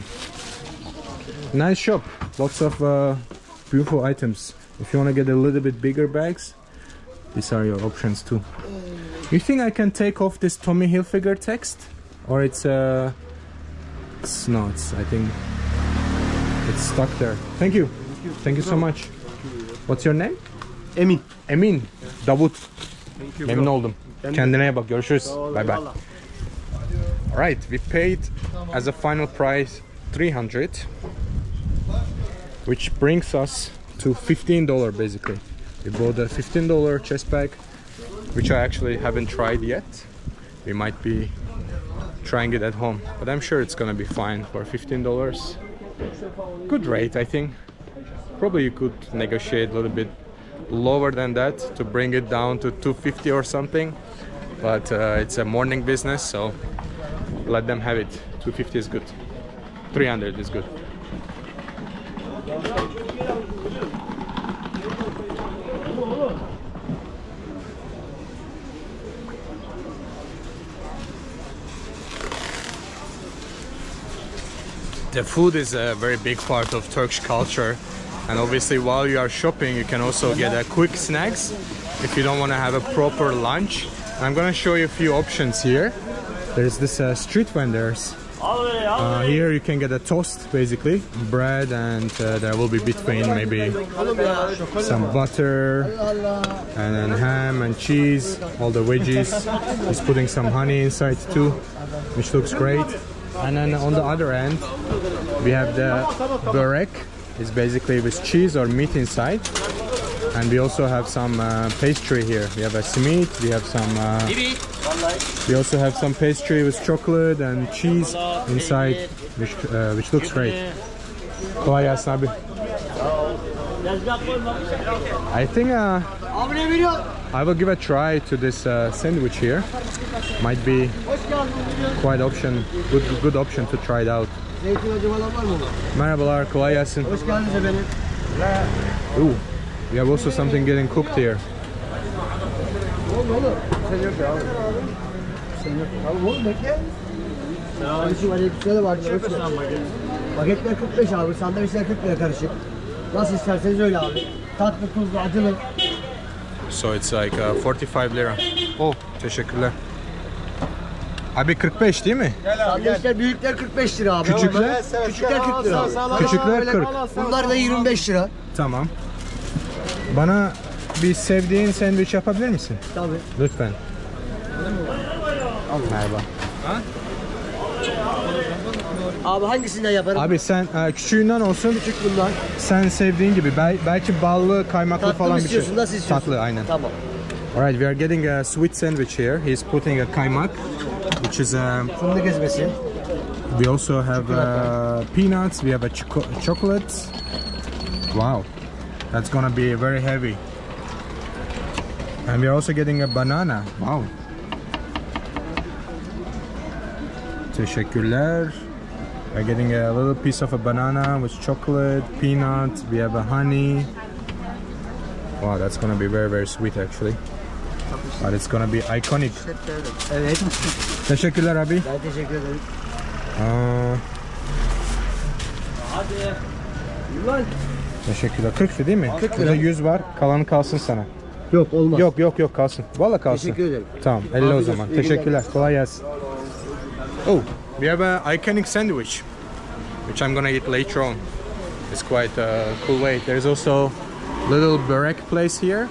Nice shop. Lots of uh, beautiful items. If you want to get a little bit bigger bags, these are your options too. You think I can take off this Tommy Hilfiger text, or it's uh, it's no, it's I think it's stuck there. Thank you. Thank you so much. What's your name? Emin. Emin. Davut. Thank you. Memnun oldum. Kendine iyi bak. Görüşürüz. Bye bye. Alright, we paid as a final price 300 which brings us to $15 basically. We bought a $15 chest bag which I actually haven't tried yet. We might be trying it at home, but I'm sure it's gonna be fine for $15. Good rate, I think. Probably you could negotiate a little bit lower than that to bring it down to 250 or something, but uh, it's a morning business, so let them have it. 250 is good. 300 is good. The food is a very big part of Turkish culture. And obviously while you are shopping, you can also get a quick snacks if you don't want to have a proper lunch. I'm gonna show you a few options here. There's this uh, street vendors. Uh, here you can get a toast basically, bread and uh, there will be between maybe some butter and then ham and cheese, all the veggies. He's putting some honey inside too, which looks great. And then on the other end, we have the burek. It's basically with cheese or meat inside. And we also have some uh, pastry here. We have a simit, we have some uh, we also have some pastry with chocolate and cheese inside, which uh, which looks great. I think uh, I will give a try to this uh, sandwich here. Might be quite option, good good option to try it out. Merhabalar, kolay gelsin. Hoş geldiniz efendim. Ooh, we have also something getting cooked here. Abi. Karışık aleykümselam. Paketler 45 abi. Sandviçler 40 lira karışık. Nasıl isterseniz öyle abi. Tatlı, tuzlu, acılı. So it's like uh, 45 lira. Oh, teşekkürler. Abi 45 değil mi? Sandviçler büyükler 45 lira abi. Küçükler? Küçükler 40 lira abi. Küçükler 40. Bunlar da 25 lira. Tamam. Bana bir sevdiğin sandviç yapabilir misin? Tabii. Lütfen. Merhaba. Abi hangisinden yaparım? Abi sen e, küçüğünden olsun. Küçük bunlar. Sen sevdiğin gibi. Bel- belki ballı, kaymaklı Tatlı falan bir şey. Nasıl istiyorsun? Tatlı aynen. Tamam. Alright, we are getting a sweet sandwich here. He's putting a kaymak, which is um, Fındık ezmesi. we also have uh, peanuts. We have a choco- chocolate. Wow, that's gonna be very heavy. And we're also getting a banana. Wow. Teşekkürler. We're getting a little piece of a banana with chocolate, peanuts. We have a honey. Wow, that's gonna be very very sweet actually. But it's gonna be iconic. Evet. Teşekkürler abi. Ben teşekkür ederim. Aa, teşekkürler. 40 değil mi? 40 lira. 100 var. Kalanı kalsın sana. Yok olmaz. Yok yok yok kalsın. Valla kalsın. Teşekkür ederim. Tamam 50 o zaman. Teşekkürler. Kolay gelsin. Oh, we have an iconic sandwich which I'm gonna eat later on. It's quite a cool way. There's also little burek place here.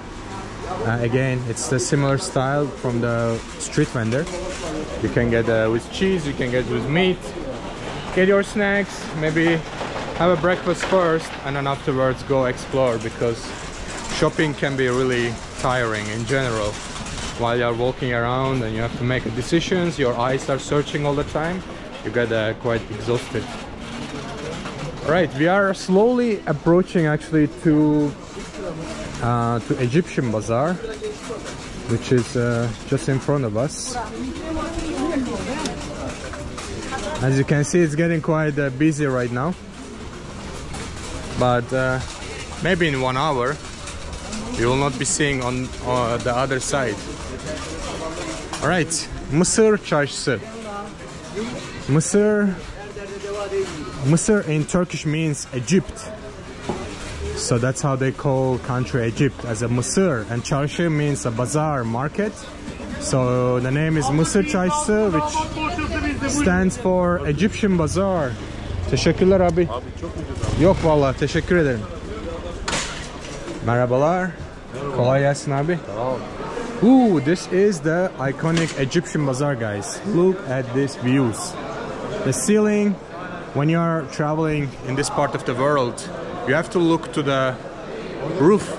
Uh, again, it's the similar style from the street vendor. You can get uh, with cheese, you can get with meat. Get your snacks, maybe have a breakfast first, and then afterwards go explore because shopping can be really tiring in general. While you're walking around and you have to make decisions, your eyes are searching all the time. You get uh, quite exhausted. Right, we are slowly approaching actually to uh, to Egyptian Bazaar, which is uh, just in front of us. As you can see, it's getting quite uh, busy right now. But uh, maybe in one hour, you will not be seeing on uh, the other side. All right, Mısır Çarşısı. Mısır, Mısır in Turkish means Egypt. So that's how they call country Egypt as a Mısır and Çarşı means a bazaar market. So the name is Mısır Çarşısı which stands for Egyptian Bazaar. Teşekkürler abi. Yok vallahi teşekkür ederim. Merhabalar. Kolay gelsin abi. Ooh, this is the iconic Egyptian bazaar, guys. Look at these views. The ceiling, when you are traveling in this part of the world, you have to look to the roof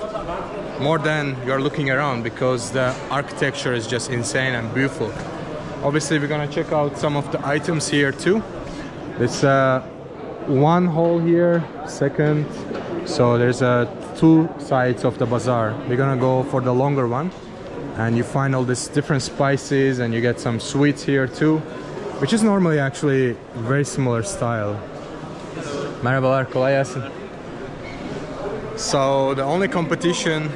more than you are looking around because the architecture is just insane and beautiful. Obviously, we're gonna check out some of the items here too. It's uh, one hall here, second. So there's uh, two sides of the bazaar. We're gonna go for the longer one, and you find all these different spices, and you get some sweets here too, which is normally actually very similar style. Merhabalar, kolay gelsin. So the only competition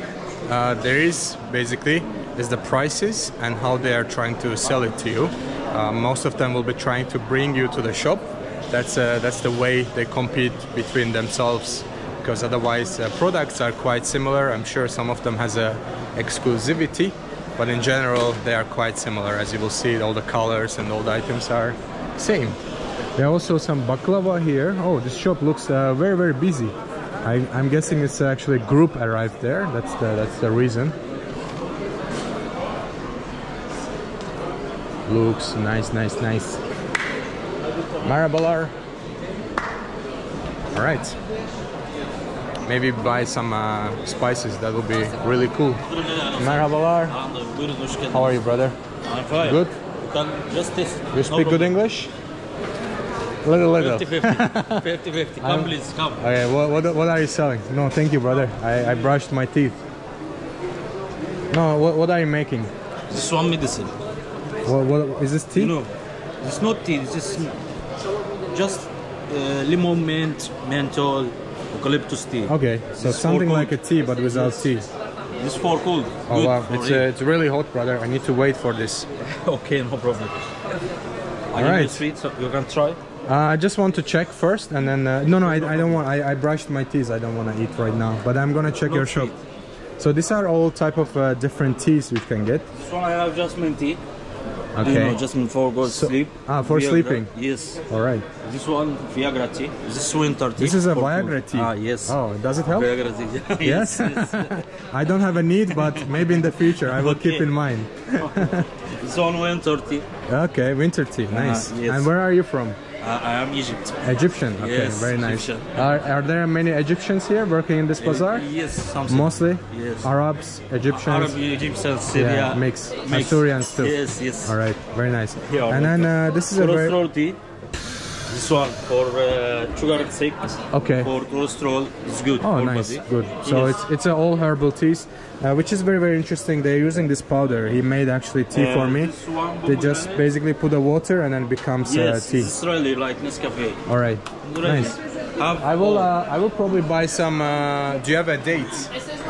uh, there is basically is the prices and how they are trying to sell it to you. Uh, most of them will be trying to bring you to the shop. That's uh, that's the way they compete between themselves because otherwise uh, products are quite similar. I'm sure some of them has a exclusivity, but in general they are quite similar. As you will see, all the colors and all the items are same. There are also some baklava here. Oh, this shop looks uh, very very busy. I, I'm guessing it's actually a group arrived there. That's the that's the reason. Looks nice, nice, nice. Marabalar. All right. Maybe buy some uh, spices. That would be really cool. Marabalar. Buyurun hoş geldiniz. How are you, brother? I'm fine. Good. You can just taste. You speak good English? Little, little. 50-50. 50-50. Come please, come. Okay, what, what, what are you selling? No, thank you, brother. I, I brushed my teeth. No, what, what are you making? This one medicine. What, what is this tea? No, it's not tea. It's just, just uh, lemon mint, menthol, eucalyptus tea. Okay, so something like a tea but without tea. This for cold. Oh Good wow, it's, you. uh, it's really hot, brother. I need to wait for this. okay, no problem. Give Alright. you sweet, so you can try. Uh, I just want to check first, and then uh, no, no, I, I don't want. I, I brushed my teeth. I don't want to eat right now, but I'm gonna check your sweet. shop. So these are all type of uh, different teas we can get. This one I have jasmine tea. You Okay. know, jasmine for go So- sleep. ah, for Viagra. sleeping. Yes. All right. This one Viagra tea. This is winter tea. This is a Viagra cold. tea. Ah, yes. Oh, does it help? Viagra tea. Yes. yes. I don't have a need, but maybe in the future I will keep in mind. it's one winter tea. Okay, winter tea, nice. yes. And where are you from? I, am Egypt. Egyptian. Okay, Yes, very nice. Egyptian. Are, are there many Egyptians here working in this bazaar? Yes, something. Mostly Yes. Arabs, Egyptians. Arab, Egyptian, Syria. Yeah, mix. Asturians too. Yes, yes. All right, very nice. Yeah, and then uh, this is a very tea. This one for uh, sugar sick. okay. For cholesterol, it's good. Oh, nice, body. good. So Yes. it's it's a all herbal teas, uh, which is very very interesting. They're using this powder. He made actually tea Uh, for me. They just basically put the water and then it becomes Yes, uh, tea. it's really like Nescafe. All right, nice. Have I will uh, I will probably buy some. Uh, do you have a date?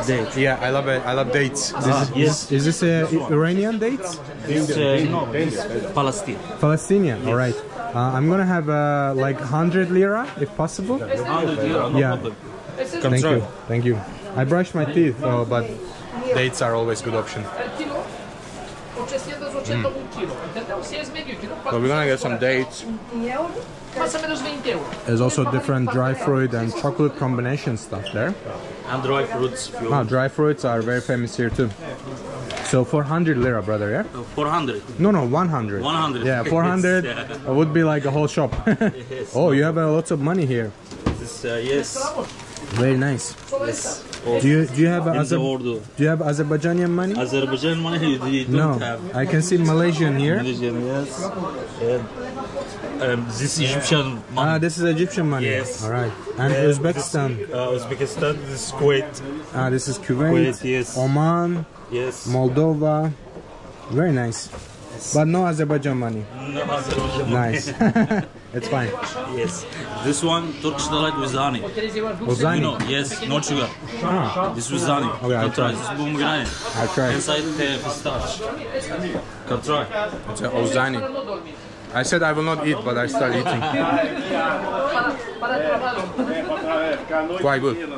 date. Yeah, I love it. I love dates. This Ah, is, yes. Is this a Iranian date? It's, uh, it's Palestine. Palestinian. All right. Uh, I'm gonna have uh, like 100 lira if possible. 100 euro, no Yeah. problem. Thank try. you. Thank you. I brushed my teeth, though, but dates are always good option. o c'è sia da 200 un chilo, entendeu? Se és meio quilo, So we're gonna get some dates. Mais ou menos 20 euros. There's also different dry fruit and chocolate combination stuff there. And dry fruits. Ah, dry fruits are very famous here too. So 400 lira, brother, yeah? Uh, 400. No, no, 100. 100. Yeah, 400 Yes, would be like a whole shop. Yes. oh, you have uh, lots of money here. This, uh, yes. Very nice. yes. Do you do you have In Azer- do you have Azerbaijani money? Azerbaijan money you, you don't No, have. I can see Malaysian here. Malaysian, yes. And, um, this Egyptian money. Ah, this is Egyptian money. Yes. All right. And Uh, Uzbekistan. This, uh, Uzbekistan, this is Kuwait. Ah, this is Kuwait, Kuwait, yes. Oman, Yes. Moldova. Very nice. But no Azerbaijan money. No, Azerbaijan money. Nice. it's fine. yes. This one, Turkish delight with honey. Ozani. You know, yes, no sugar. Ah, This was honey. Okay, I'll try. This is pomegranate. I'll try. Inside the pistachio. Can try. It's a Ozani. I said I will not eat, but I start eating. Quite good.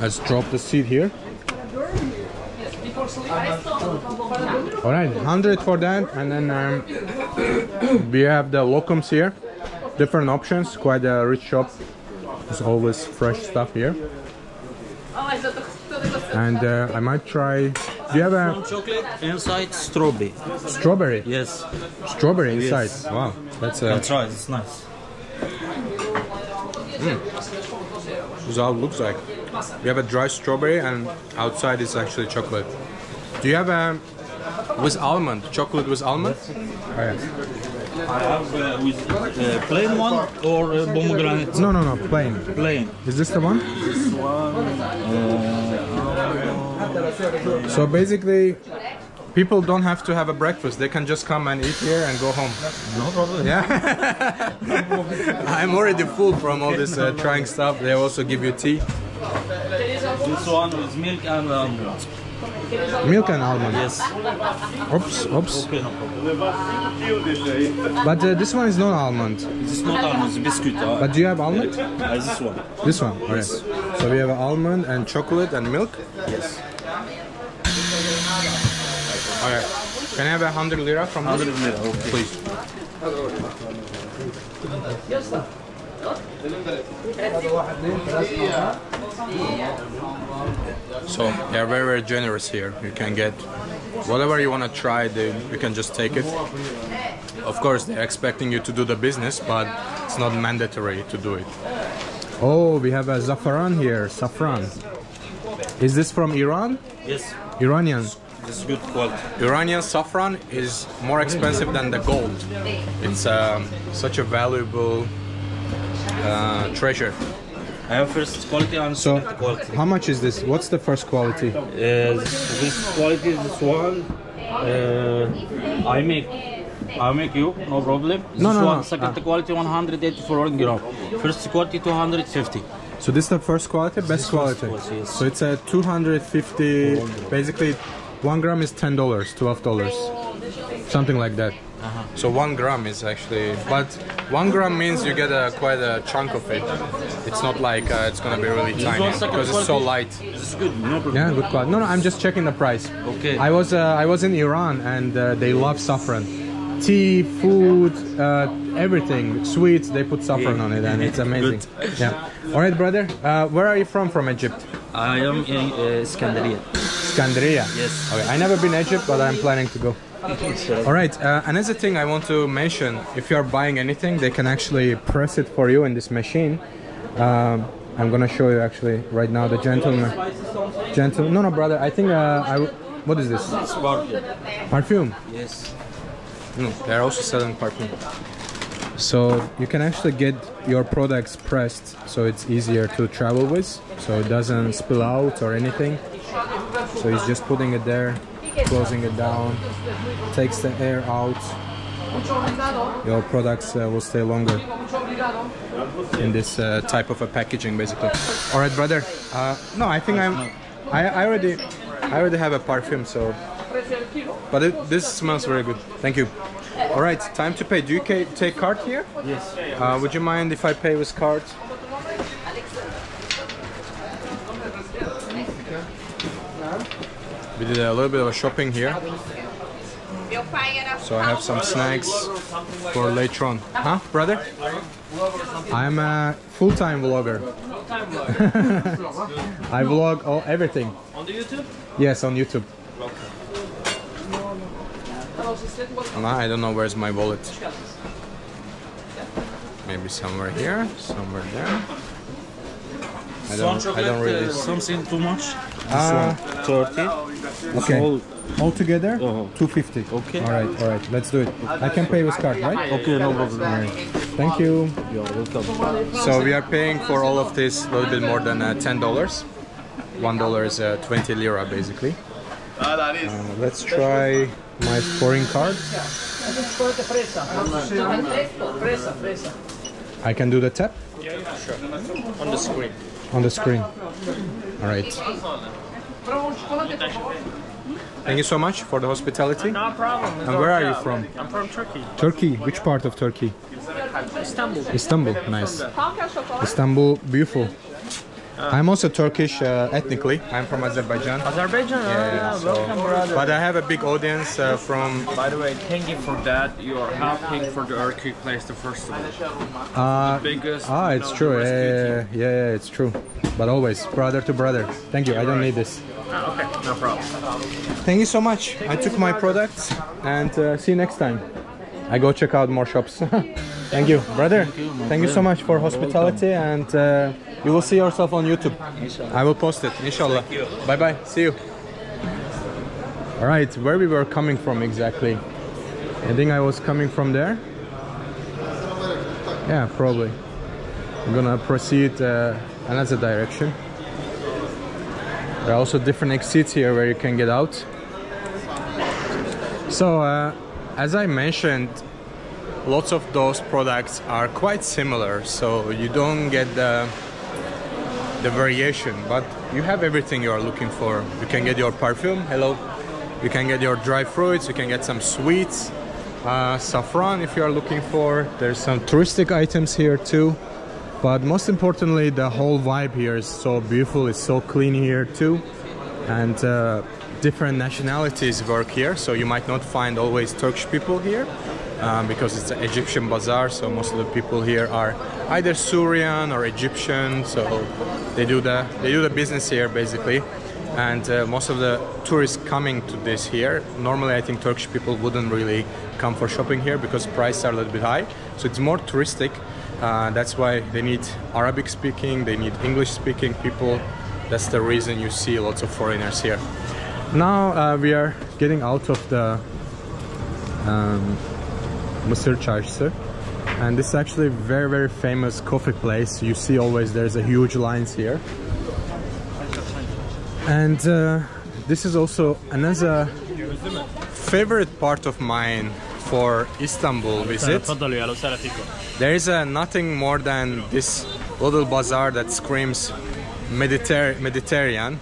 Let's drop the seed here. All right, 100 for that, and then um, we have the locums here. Different options, quite a rich shop. There's always fresh stuff here. Já tô tô And uh, I might try. Do you have a Chocolate inside strawberry. strawberry? Yes. Strawberry inside. Yes. Wow, that's Can uh, try. It's nice. this is how it looks like. We have a dry strawberry, and outside is actually chocolate. Do you have a with almond? Chocolate with almond? Oh, yeah. I have uh, with uh, plain one or uh, pomegranate. No, no, no, plain. Plain. Is this the one? This one. Uh, So basically, people don't have to have a breakfast. They can just come and eat here and go home. no problem. Yeah. I'm already full from all this uh, trying stuff. They also give you tea. This one is milk and almond. Milk and almond. Yes. Oops, oops. Okay, no problem. But uh, this one is not almond. This is not almond, it's biscuit. Uh, But do you have almond? uh, this one. This one. Okay. So we have almond and chocolate and milk. Yes. Okay. Can I have a hundred lira from this? 100 lira, okay. Please. So they are very very generous here. You can get whatever you want to try. They, you can just take it. Of course, they're expecting you to do the business, but it's not mandatory to do it. Oh, we have a saffron here. Saffron. Is this from Iran? Yes. Iranian. This is good quality. Iranian saffron is more expensive than the gold. It's um, such a valuable uh, treasure. I have first quality and So, quality. how much is this? What's the first quality? Uh, this, this quality, this one, uh, I make. I make you, no problem. This No, no, one, no. second Ah. quality 184 gram. First quality 250. So this is the first quality, best quality. quality, yes. So it's a 250. Basically, one gram is ten dollars, twelve dollars, something like that. Uh-huh. So one gram is actually, but one gram means you get a quite a chunk of it. It's not like uh, it's gonna be really tiny because it's so light. This is good, no problem. Yeah, good quality. No, no, I'm just checking the price. Okay. I was uh, I was in Iran and uh, they love saffron. Tea, food, uh, everything, sweets. They put saffron on it, and it's amazing. Yeah. All right, brother. Uh, where are you from? From Egypt? I am in uh. Scandaria. Yes. Okay. I never been Egypt, but I'm planning to go. All right. Uh, another thing I want to mention: if you are buying anything, they can actually press it for you in this machine. Um, I'm gonna show you actually right now. The gentleman, gentle. No, no, brother. I think uh, I. What is this? Perfume. Yes. No, they're also selling perfume. So you can actually get your products pressed so it's easier to travel with, so it doesn't spill out or anything. So he's just putting it there, closing it down, takes the air out. Your products uh, will stay longer in this uh, type of a packaging, basically. All right, brother. Uh, no, I think I'm. I, I already, I already have a perfume, so but it, this smells very good. Thank you. All right, time to pay. Do you ca- take card here? Yes. Uh, would you mind if I pay with card? We did a little bit of shopping here, so I have some snacks for later on. Huh, brother? I'm a full-time vlogger. I vlog all everything. On the YouTube? Yes, on YouTube. No, I don't know where's my wallet. Maybe somewhere here, somewhere there. I don't, I don't really. uh, something too much. Ah, 30. okay. All, All together, Uh-huh. 250. Okay. All right, all right. Let's do it. I can pay with card, right? okay, no problem. Thank you. You're welcome. So we are paying for all of this a little bit more than uh, ten dollars. One dollar is uh, twenty lira, basically. Uh, let's try my foreign card. I can do the tap On the screen. on the screen. All right. Thank you so much for the hospitality. No problem. And where are you from? I'm from Turkey. Turkey. Which part of Turkey? Istanbul. Istanbul. Nice. Istanbul, beautiful. I'm also Turkish uh, ethnically. I'm from Azerbaijan. Azerbaijan? Yeah, Yeah, so- welcome, brother. But I have a big audience uh, from. By the way, thank you for that. You are helping for the earthquake place, the first all. Uh, Biggest. ah, it's true. Yeah, yeah, yeah, yeah, it's true. But always brother to brother. Thank you. I don't need this. Ah, okay, no problem. Thank you so much. I took my products and uh, see you next time. I go check out more shops. Thank you, brother. Thank you, so much for hospitality, and uh, you will see yourself on YouTube. I will post it, inshallah. Bye bye. See you. All right, where we were coming from exactly? I think I was coming from there. Yeah, probably. I'm gonna proceed uh, another direction. There are also different exits here where you can get out. So, uh, as I mentioned, lots of those products are quite similar. So you don't get the the variation. But you have everything you are looking for. You can get your perfume. Hello. You can get your dry fruits. You can get some sweets, uh, saffron if you are looking for. There's some touristic items here too. But most importantly, the whole vibe here is so beautiful. It's so clean here too, and uh, different nationalities work here. So you might not find always Turkish people here um, because it's an Egyptian bazaar. So most of the people here are either Syrian or Egyptian. So they do the they do the business here basically. And uh, most of the tourists coming to this here, normally I think Turkish people wouldn't really come for shopping here because prices are a little bit high. So it's more touristic. Uh, that's why they need Arabic speaking, they need English speaking people. That's the reason you see lots of foreigners here. Now uh, we are getting out of the um, Mısır Çarşısı and this is actually a very very famous coffee place. You see always there's a huge lines here. And uh, this is also another favorite part of mine for Istanbul visit. There is nothing more than this little bazaar that screams Mediter Mediterranean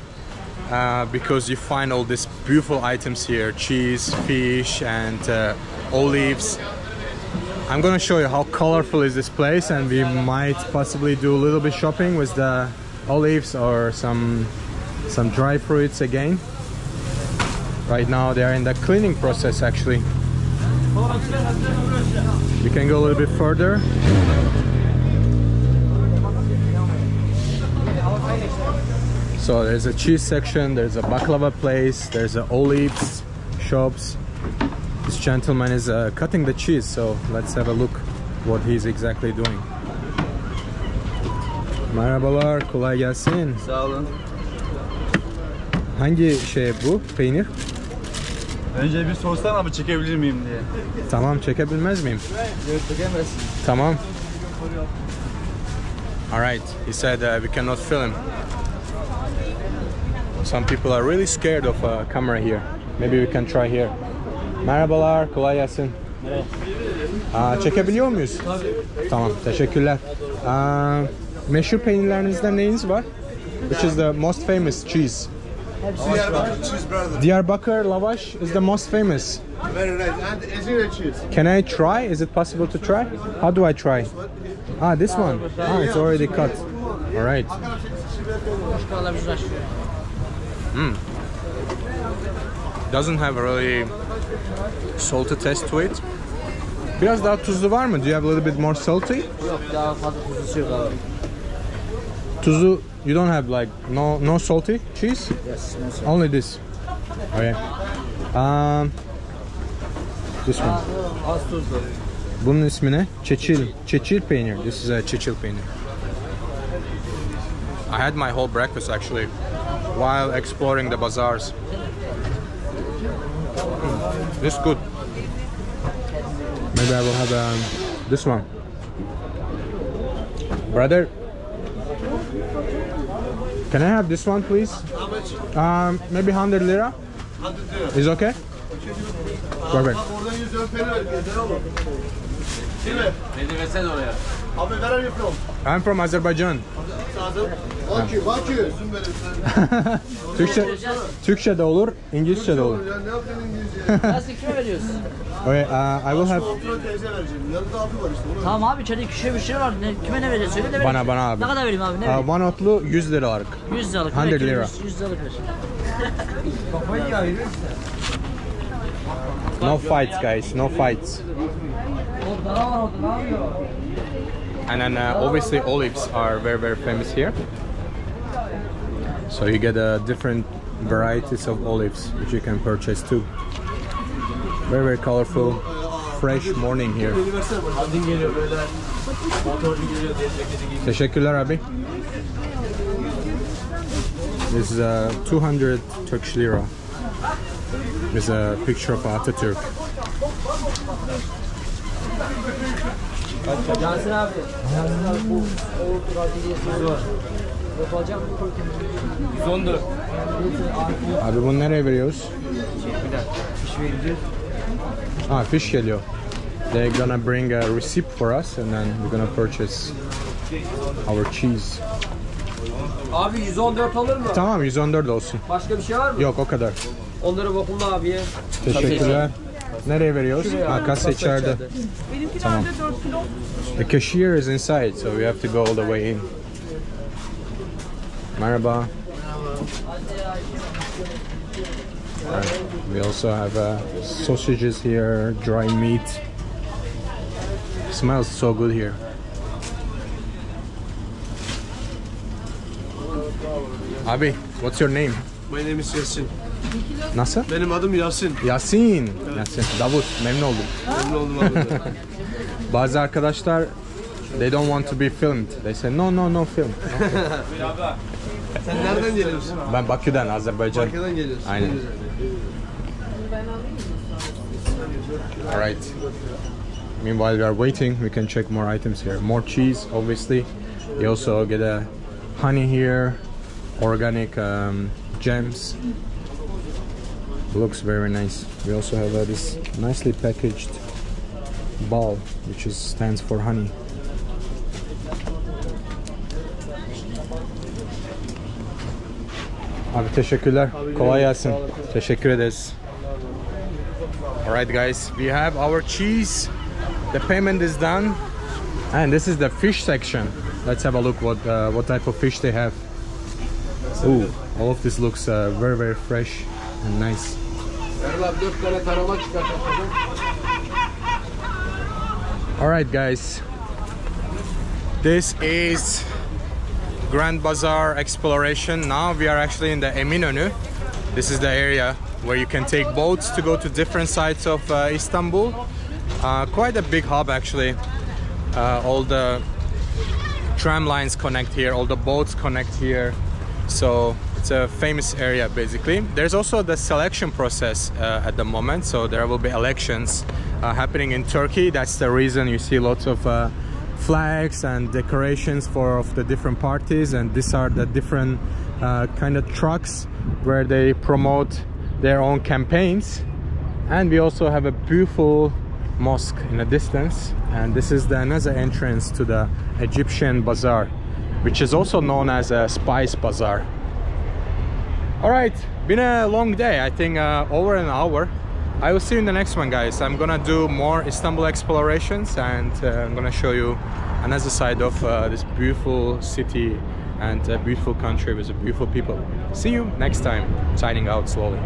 uh, because you find all these beautiful items here cheese fish and uh, olives I'm gonna show you how colorful is this place and we might possibly do a little bit shopping with the olives or some some dry fruits again. Right now they are in the cleaning process actually. We can go a little bit further. So there's a cheese section there's a baklava place there's a olives shops gentleman is uh, cutting the cheese so let's have a look what he's exactly doing Merhabalar, kolay gelsin. Sağ olun. Hangi şey bu? Peynir? Önce bir sorsan abi çekebilir miyim diye. Tamam, çekebilmez miyim? Yok çekemezsin. Tamam. Alright, he said uh, we cannot film. Some people are really scared of a camera here. Maybe we can try here. Merhabalar, kolay gelsin. Aa, çekebiliyor muyuz? Tamam, teşekkürler. Aa, meşhur peynirlerinizden neyiniz var? Which is the most famous cheese? Diyarbakır cheese brother. Diyarbakır lavash is the most famous. Very nice. And Ezine cheese. Can I try? Is it possible to try? How do I try? Ah, this one. Ah, it's already cut. All right. Mm. Doesn't have a really salty taste to it. Biraz daha tuzlu var mı? Do you have a little bit more salty? Yok daha fazla tuzlusu yok abi. Tuzu, you don't have like no no salty cheese? Yes, no. Only this. Okay. Um, this one. Az tuzlu. Bunun ismi ne? Çeçil. Çeçil peynir. This is a çeçil peynir. I had my whole breakfast actually while exploring the bazaars. This good. Maybe I will have um, this one. Brother, can I have this one please? Um, maybe 100 lira. Is okay? Perfect. Oradan 100 lira peynir ver. Yeter oğlum. Değil mi? Beni versene oraya. Abi where are you from? I'm from Azerbaijan. Bakü, Bakü. Türkçe Türkçe de olur, İngilizce de olur. Ya ne yaptın İngilizce? Nasıl kime veriyorsun? Okay, uh, I will have Kontrol teyze vereceğim. Yanında abi var işte. Onu Tamam abi içeride kişiye bir şey var. Ne, kime ne vereceksin? Söyle de vereyim. bana bana abi. Ne kadar vereyim abi? Ne Uh, vereyim? one otlu 100 liralık. 100 liralık. 100 ver, lira. 100, 100 liralık ver. No fights guys, no fights. And then uh, obviously olives are very very famous here. So you get uh, different varieties of olives which you can purchase too. Very very colorful, fresh morning here. Teşekkürler abi. This is uh, 200 Turkish lira. There's a picture of Atatürk. Yasin abi. Yasin abi bu Oğul Tradisyonu var. Yapacağım. 114. Abi bunu nereye veriyoruz? Fiş vereceğiz. Ah, fish geliyor. They're gonna bring a receipt for us and then we're gonna purchase our cheese. Abi 114 olur mu? Tamam 114 olsun. Başka bir şey var mı? Yok o kadar. Onları vakumla abiye. Teşekkürler. Nereye veriyoruz? Şuraya Ha, abi, kasa kasa içeride. içeride. Tamam. The cashier is inside, so we have to go all the way in. Merhaba. Right. We also have uh, sausages here, dry meat. Smells so good here. Abi, what's your name? My name is Yasin. Nasıl? Benim adım Yasin. Yasin. Yasin. Davut. Memnun oldum. Memnun oldum abi. Bazı arkadaşlar they don't want to be filmed. They say no no no film. No film. Sen nereden geliyorsun? ben Bakü'den, Azerbaycan. Bakü'den geliyorsun. Aynen. Alright. Meanwhile we are waiting, we can check more items here. More cheese, obviously. You also get a honey here, organic um, gems. Looks very nice. We also have uh, this nicely packaged bal, which is stands for honey. Abi teşekkürler. Kolay gelsin. Teşekkür ederiz. Alright guys, we have our cheese. The payment is done. And this is the fish section. Let's have a look what uh, what type of fish they have. Ooh, all of this looks uh, very very fresh and nice. Çıkartalım. Alright guys. This is Grand Bazaar exploration. Now we are actually in the Eminönü. This is the area where you can take boats to go to different sites of uh, Istanbul. Uh, quite a big hub actually. Uh, all the tram lines connect here, all the boats connect here. So it's a famous area basically. There's also the selection process uh, at the moment. So there will be elections uh, happening in Turkey. That's the reason you see lots of uh, flags and decorations for of the different parties. And these are the different uh, kind of trucks where they promote their own campaigns. And we also have a beautiful mosque in the distance. And this is the another entrance to the Egyptian bazaar, which is also known as a spice bazaar. All right, been a long day. I think uh, over an hour. I will see you in the next one, guys. I'm gonna do more Istanbul explorations and uh, I'm gonna show you another side of uh, this beautiful city and a beautiful country with beautiful people. See you next time. Signing out slowly.